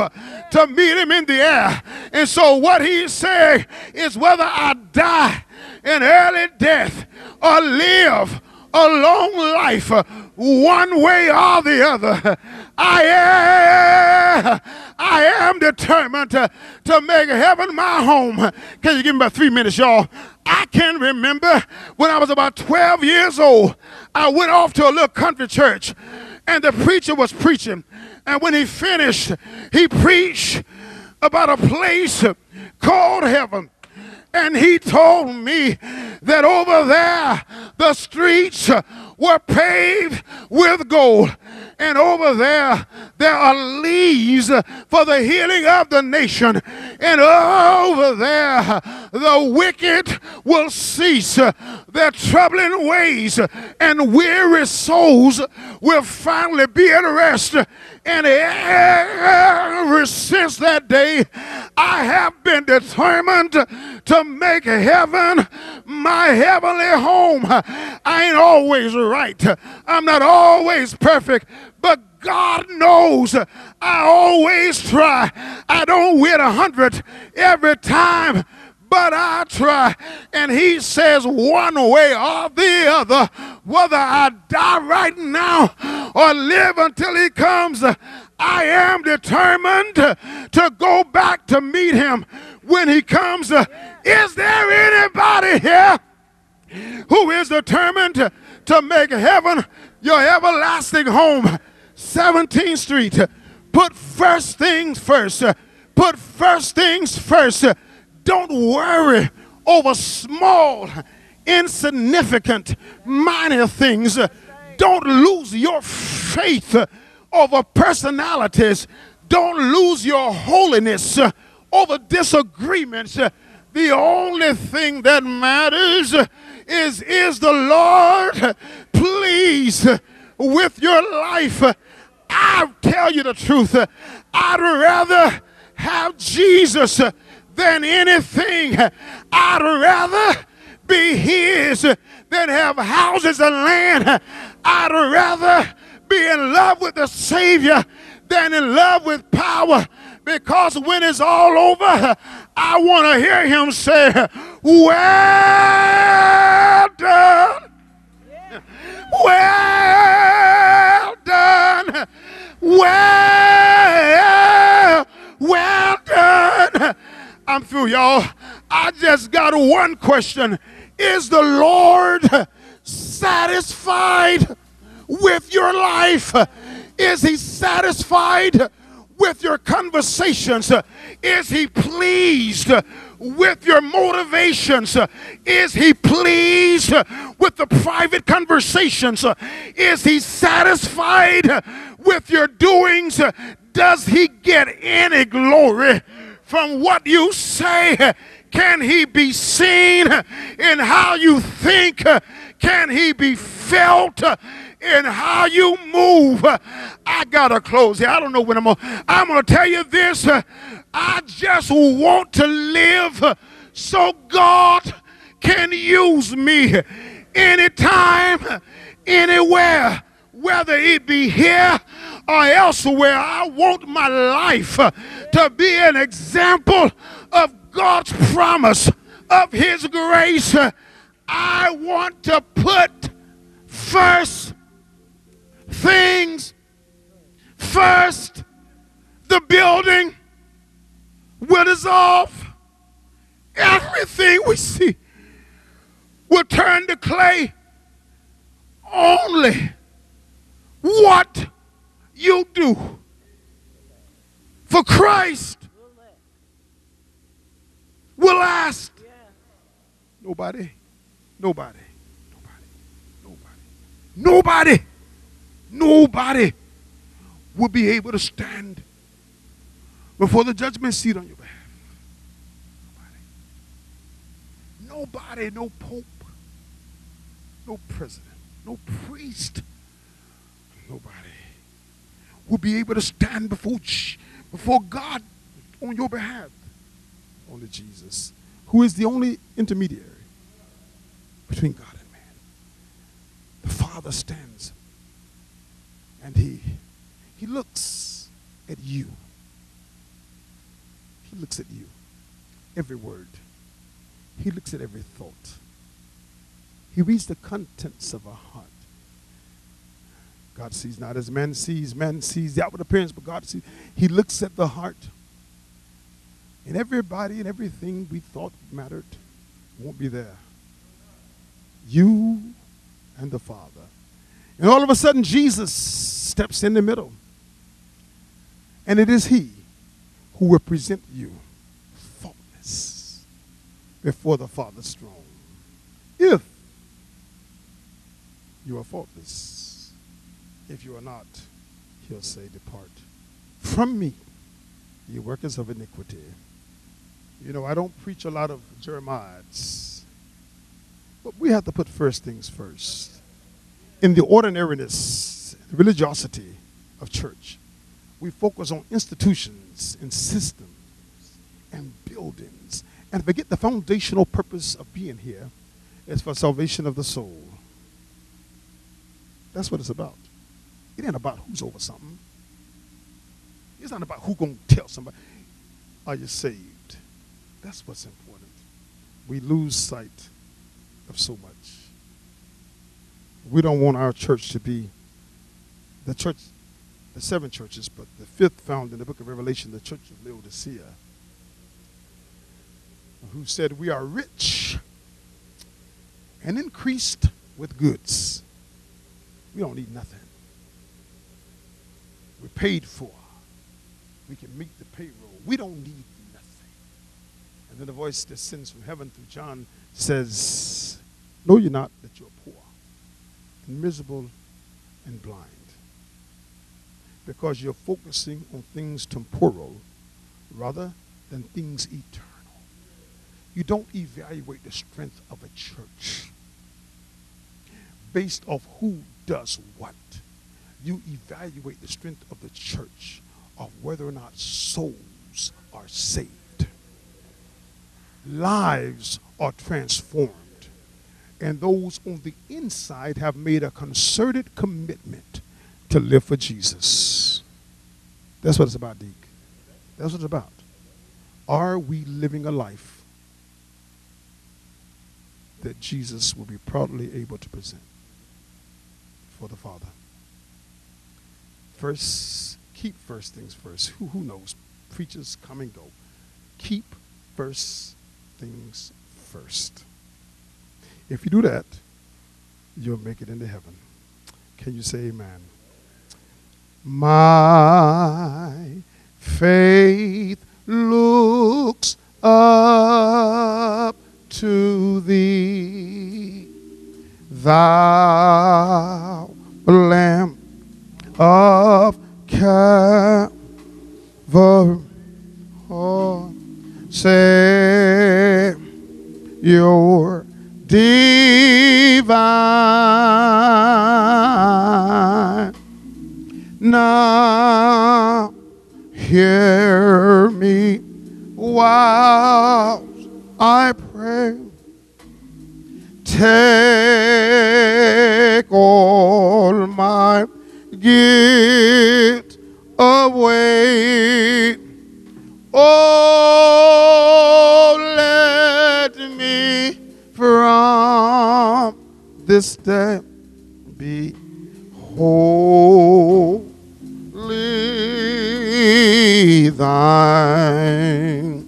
to meet him in the air. And so, what he's saying is whether I die in early death or live a long life, one way or the other, I am, I am determined to, to make heaven my home. Can you give me about three minutes, y'all? I can remember when I was about 12 years old, I went off to a little country church and the preacher was preaching. And when he finished, he preached about a place called heaven. And he told me that over there the streets were paved with gold. And over there, there are leaves for the healing of the nation. And over there, the wicked will cease their troubling ways, and weary souls will finally be at rest. And ever since that day, I have been determined to make heaven my heavenly home. I ain't always right, I'm not always perfect, but God knows I always try. I don't win a hundred every time, but I try. And he says, one way or the other, whether I die right now or live until he comes, I am determined to go back to meet him when he comes. Is there anybody here who is determined to make heaven your everlasting home? 17th Street. Put first things first. Put first things first. Don't worry over small, insignificant, minor things. Don't lose your faith over personalities. Don't lose your holiness over disagreements. The only thing that matters is is the Lord pleased with your life? I'll tell you the truth. I'd rather have Jesus than anything. I'd rather be his than have houses and land. I'd rather be in love with the Savior than in love with power. Because when it's all over, I want to hear him say, Well done. Well done. Well, well done. I'm through, y'all. I just got one question. Is the Lord satisfied with your life? Is he satisfied with your conversations? Is he pleased with your motivations? Is he pleased with the private conversations? Is he satisfied with your doings? Does he get any glory from what you say? Can he be seen in how you think? Can he be felt in how you move? I gotta close here. I don't know when I'm gonna. I'm gonna tell you this. I just want to live so God can use me anytime, anywhere, whether it be here or elsewhere. I want my life uh, to be an example of God's promise of His grace, uh, I want to put first things first. The building will dissolve. Everything we see will turn to clay. Only what you do for Christ will last. Nobody, nobody, nobody, nobody, nobody, nobody will be able to stand before the judgment seat on your behalf. Nobody, nobody. No pope, no president, no priest, nobody will be able to stand before, before God on your behalf only Jesus, who is the only intermediary between God and man. The Father stands and he he looks at you. He looks at you. Every word. He looks at every thought. He reads the contents of our heart. God sees not as man sees. Man sees the outward appearance, but God sees. He looks at the heart. And everybody and everything we thought mattered won't be there. You and the Father. And all of a sudden, Jesus steps in the middle. And it is He who will present you faultless before the Father's throne. If you are faultless, if you are not, He'll say, Depart from me, ye workers of iniquity. You know, I don't preach a lot of jeremiads, but we have to put first things first. In the ordinariness, the religiosity of church, we focus on institutions and systems and buildings and forget the foundational purpose of being here is for salvation of the soul. That's what it's about. It ain't about who's over something. It's not about who gonna tell somebody. Are you saved? That's what's important. We lose sight of so much. We don't want our church to be the church, the seven churches, but the fifth found in the book of Revelation, the church of Laodicea, who said, We are rich and increased with goods. We don't need nothing. We're paid for. We can meet the payroll. We don't need nothing. and then the voice that sends from heaven through John says, Know you not that you're poor, and miserable, and blind? Because you're focusing on things temporal rather than things eternal. You don't evaluate the strength of a church based off who does what. You evaluate the strength of the church of whether or not souls are saved lives are transformed. And those on the inside have made a concerted commitment to live for Jesus. That's what it's about, Deke. That's what it's about. Are we living a life that Jesus will be proudly able to present for the Father? First, keep first things first. Who, who knows? Preachers come and go. Keep first things first. If you do that, you'll make it into heaven. Can you say amen? My faith looks up to thee, thou Lamb of Calvary, oh, Savior divine. Now hear me while I pray. Take all my guilt away. Oh, let me from this day be wholly thine.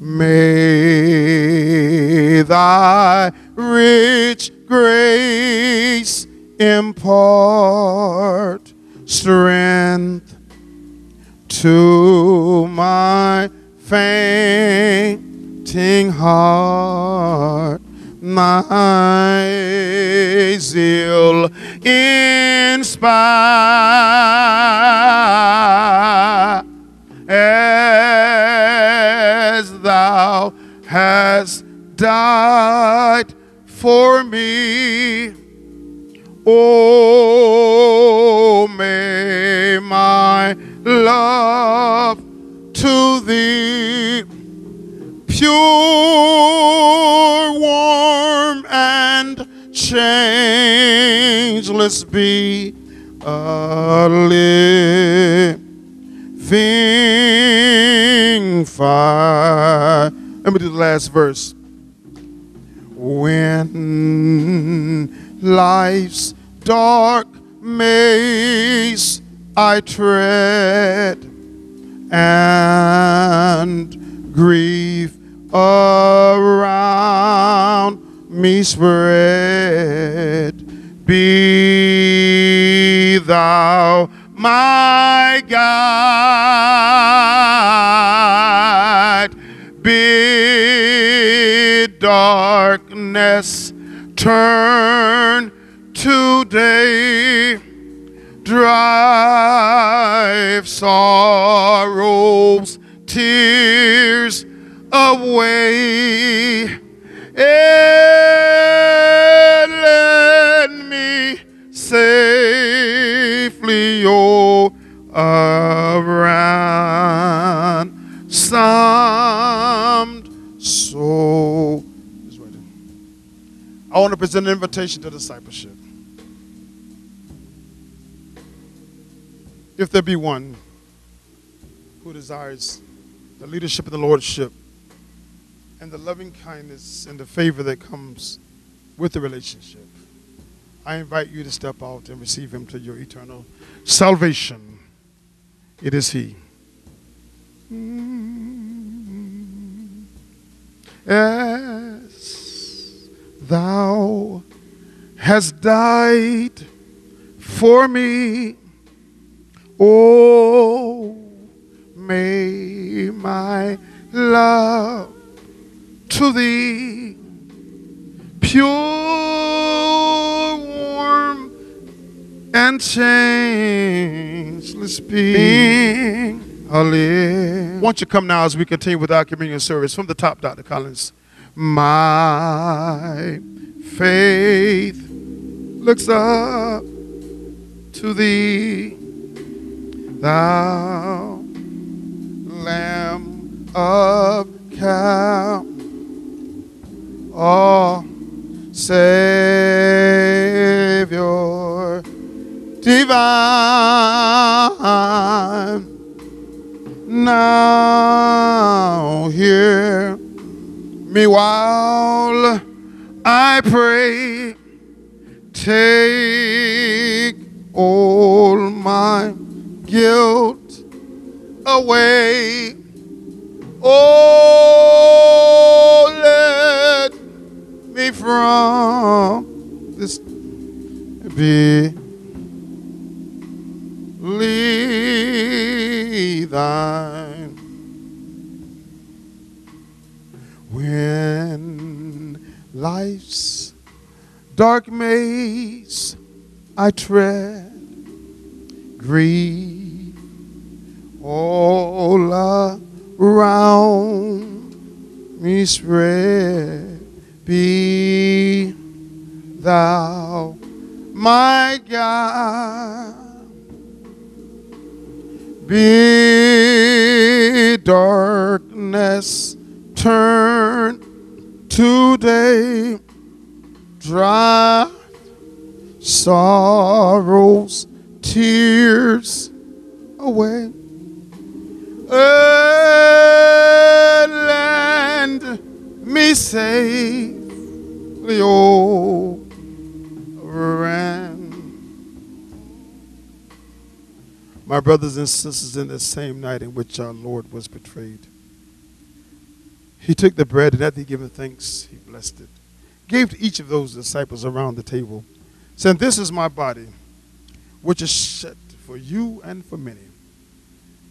May thy rich grace impart strength to my fainting heart. My zeal inspire as thou hast died for me. Oh, may my love to thee pure, warm, and changeless be a living fire. Let me do the last verse. When life's dark maze I tread and grief around me spread, be thou my guide. Bid darkness turn today. Drive sorrows, tears away. And let me safely oh, around summed soul. I want to present an invitation to discipleship. If there be one who desires the leadership and the lordship and the loving kindness and the favor that comes with the relationship, I invite you to step out and receive him to your eternal salvation. It is he. As thou hast died for me, oh, may my love to thee pure, warm, and changeless. Hallelujah. Won't you come now as we continue with our communion service from the top, Dr. Collins? My faith looks up to thee, thou Lamb of Cal, oh Savior divine. Now hear me while I pray. Take all my guilt away. Oh, let me from this believe thine. When life's dark maze I tread, grief all around me spread. Be thou my God. Be darkness turn today, dry sorrows, tears away. Uh, land me safely over and my brothers and sisters, in the same night in which our Lord was betrayed, he took the bread and after he given thanks, he blessed it, gave to each of those disciples around the table, saying, This is my body, which is shed for you and for many.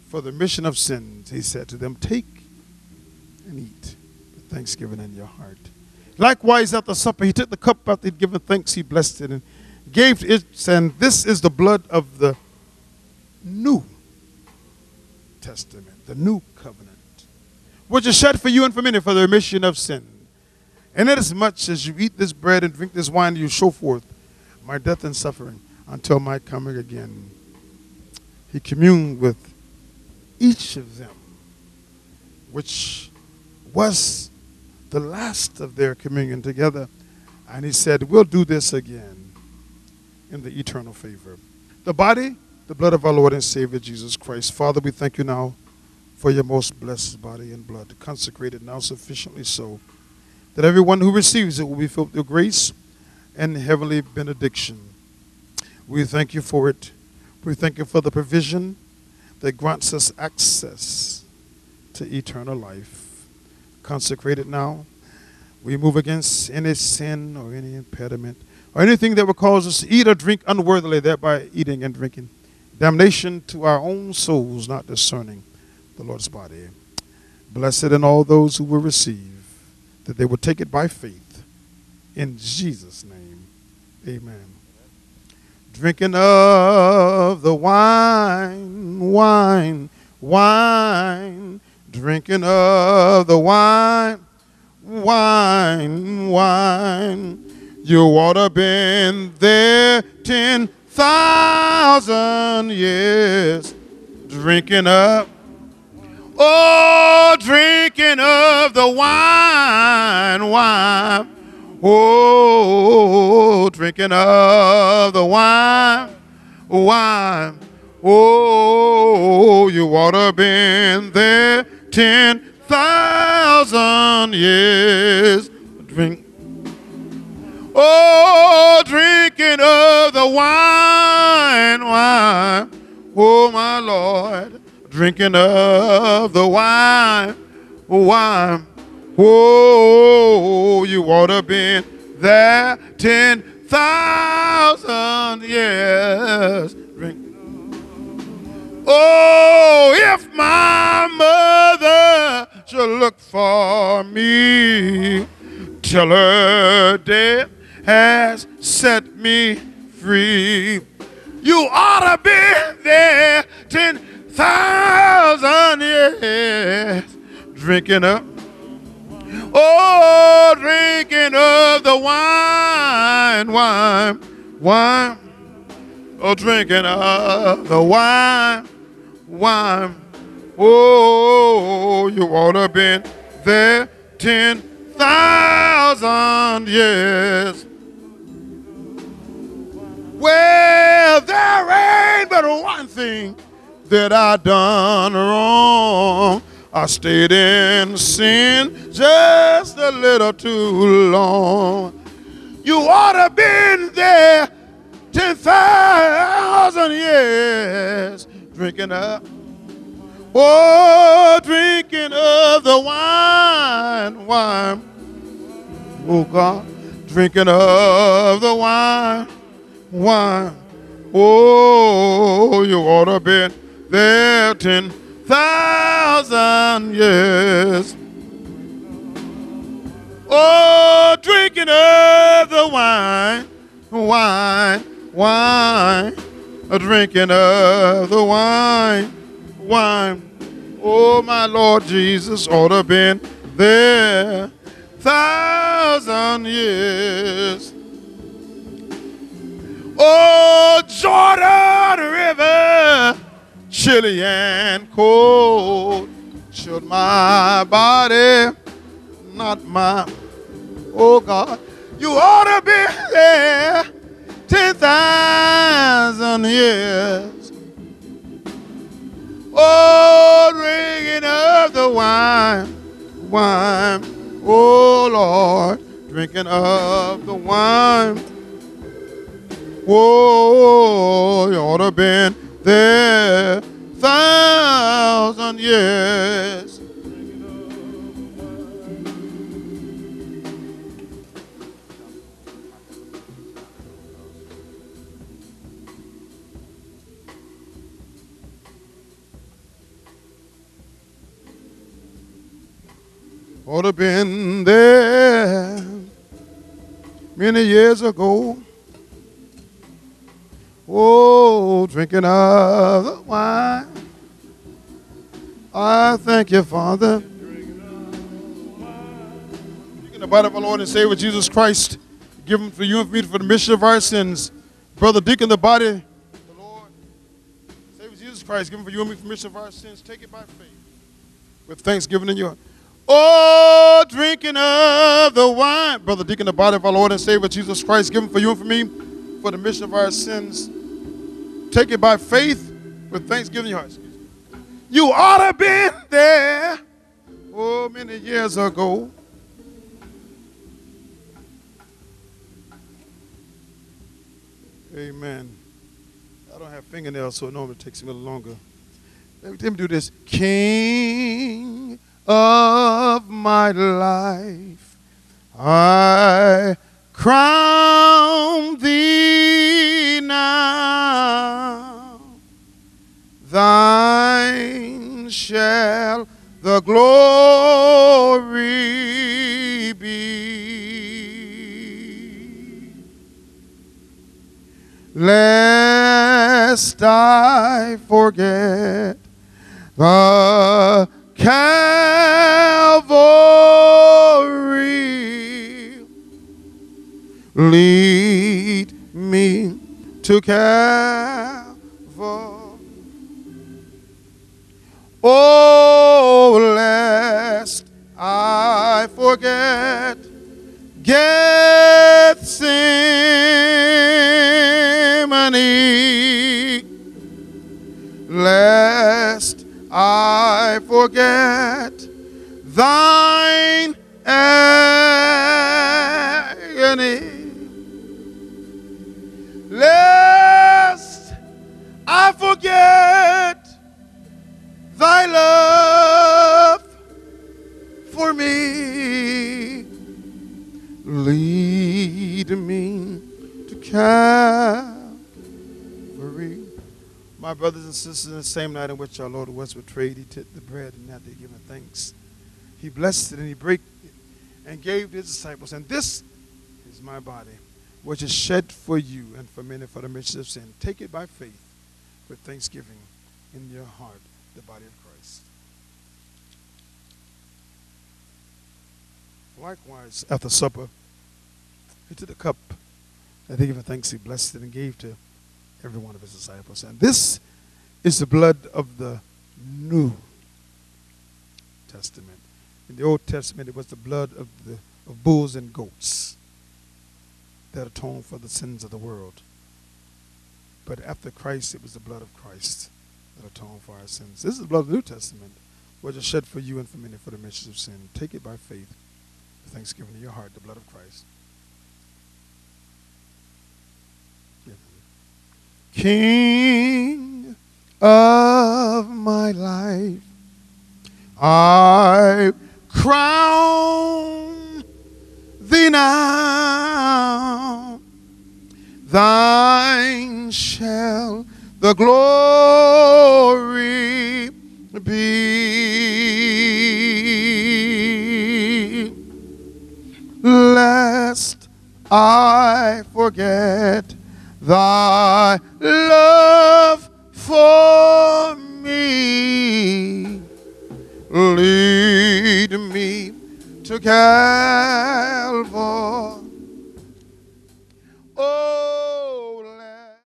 For the remission of sins, he said to them, Take and eat with thanksgiving in your heart. Likewise, at the supper, he took the cup after he'd given thanks, he blessed it and gave it, saying, This is the blood of the New Testament, the new covenant, which is shed for you and for many for the remission of sin. And inasmuch as you eat this bread and drink this wine, you show forth my death and suffering until my coming again. He communed with each of them, which was the last of their communion together. And he said, We'll do this again in the eternal favor. The body, the blood of our Lord and Savior Jesus Christ. Father, we thank you now for your most blessed body and blood, consecrated now sufficiently so that everyone who receives it will be filled with grace and heavenly benediction. We thank you for it. We thank you for the provision that grants us access to eternal life. Consecrated now. We move against any sin or any impediment or anything that would cause us to eat or drink unworthily, thereby eating and drinking. Damnation to our own souls, not discerning the Lord's body. Blessed and all those who will receive, that they will take it by faith. In Jesus' name, amen. Drinking of the wine, wine, wine. Drinking of the wine, wine, wine. You ought to been there ten thousand years. Drinking up Oh, drinking of the wine, wine. Oh, drinking of the wine, wine. Oh, you ought to been there ten thousand years. Drink. Oh, drinking of the wine, wine. Oh, my Lord drinking of the wine, wine. Whoa, you ought to been there 10,000 years. Drink. Oh, if my mother should look for me, tell her death has set me free. You ought to be there 10,000 thousand years drinking up. Oh, drinking of the wine, wine, wine. Oh, drinking of the wine, wine. Oh, you ought to have been there 10,000 years. Well, there ain't but one thing that I done wrong. I stayed in sin just a little too long. You ought to been there 10,000 years drinking up. Oh, drinking of the wine, wine. Oh, God, drinking of the wine, wine. Oh, you ought to be there ten thousand years. Oh, drinking of the wine, wine, wine, a drinking of the wine, wine. Oh, my Lord Jesus ought to been there thousand years. Oh, Jordan River, chilly and cold, should my body, not my, oh God, you ought to be there 10,000 years. Oh, drinking of the wine, wine, oh Lord, drinking of the wine. Whoa, you ought to been there thousand years. Ought to been there many years ago. Oh, drinking of the wine. I thank you, Father. Of the body of our Lord and Savior Jesus Christ, given for you and for me for the mission of our sins. Brother Deacon, the body, of the Lord, Savior Jesus Christ, given for you and me for the mission of our sins. Take it by faith with thanksgiving in your heart. Oh, drinking of the wine. Brother Deacon, the body of our Lord and Savior Jesus Christ, given for you and for me for the mission of our sins. Take it by faith with thanksgiving in your hearts. You ought to been there oh many years ago. Amen. I don't have fingernails, so it normally takes me a little longer. Let me do this. King of my life, I crown thee now. Thine shall the glory be. Lest I forget the Calvary. Lead me to Calvary. Oh, lest I forget Gethsemane, lest I forget thine agony. Lest I forget thy love for me. Lead me to Calvary. My brothers and sisters, the same night in which our Lord was betrayed, he took the bread and after giving thanks, he blessed it and he broke it and gave to his disciples. And this is my body, which is shed for you and for many for the remission of sin. Take it by faith with thanksgiving in your heart, the body of Christ. Likewise, after supper, he took the cup and he gave thanks, he blessed it and gave to every one of his disciples. And this is the blood of the New Testament. In the Old Testament, it was the blood of the of bulls and goats that atoned for the sins of the world. But after Christ, it was the blood of Christ that atoned for our sins. This is the blood of the New Testament, which is shed for you and for many for the remission of sin. Take it by faith, with thanksgiving in your heart, the blood of Christ. King of my life, I crown thee now. thine shall the glory be. Lest I forget thy love for me. Lead me to Calvary. Oh.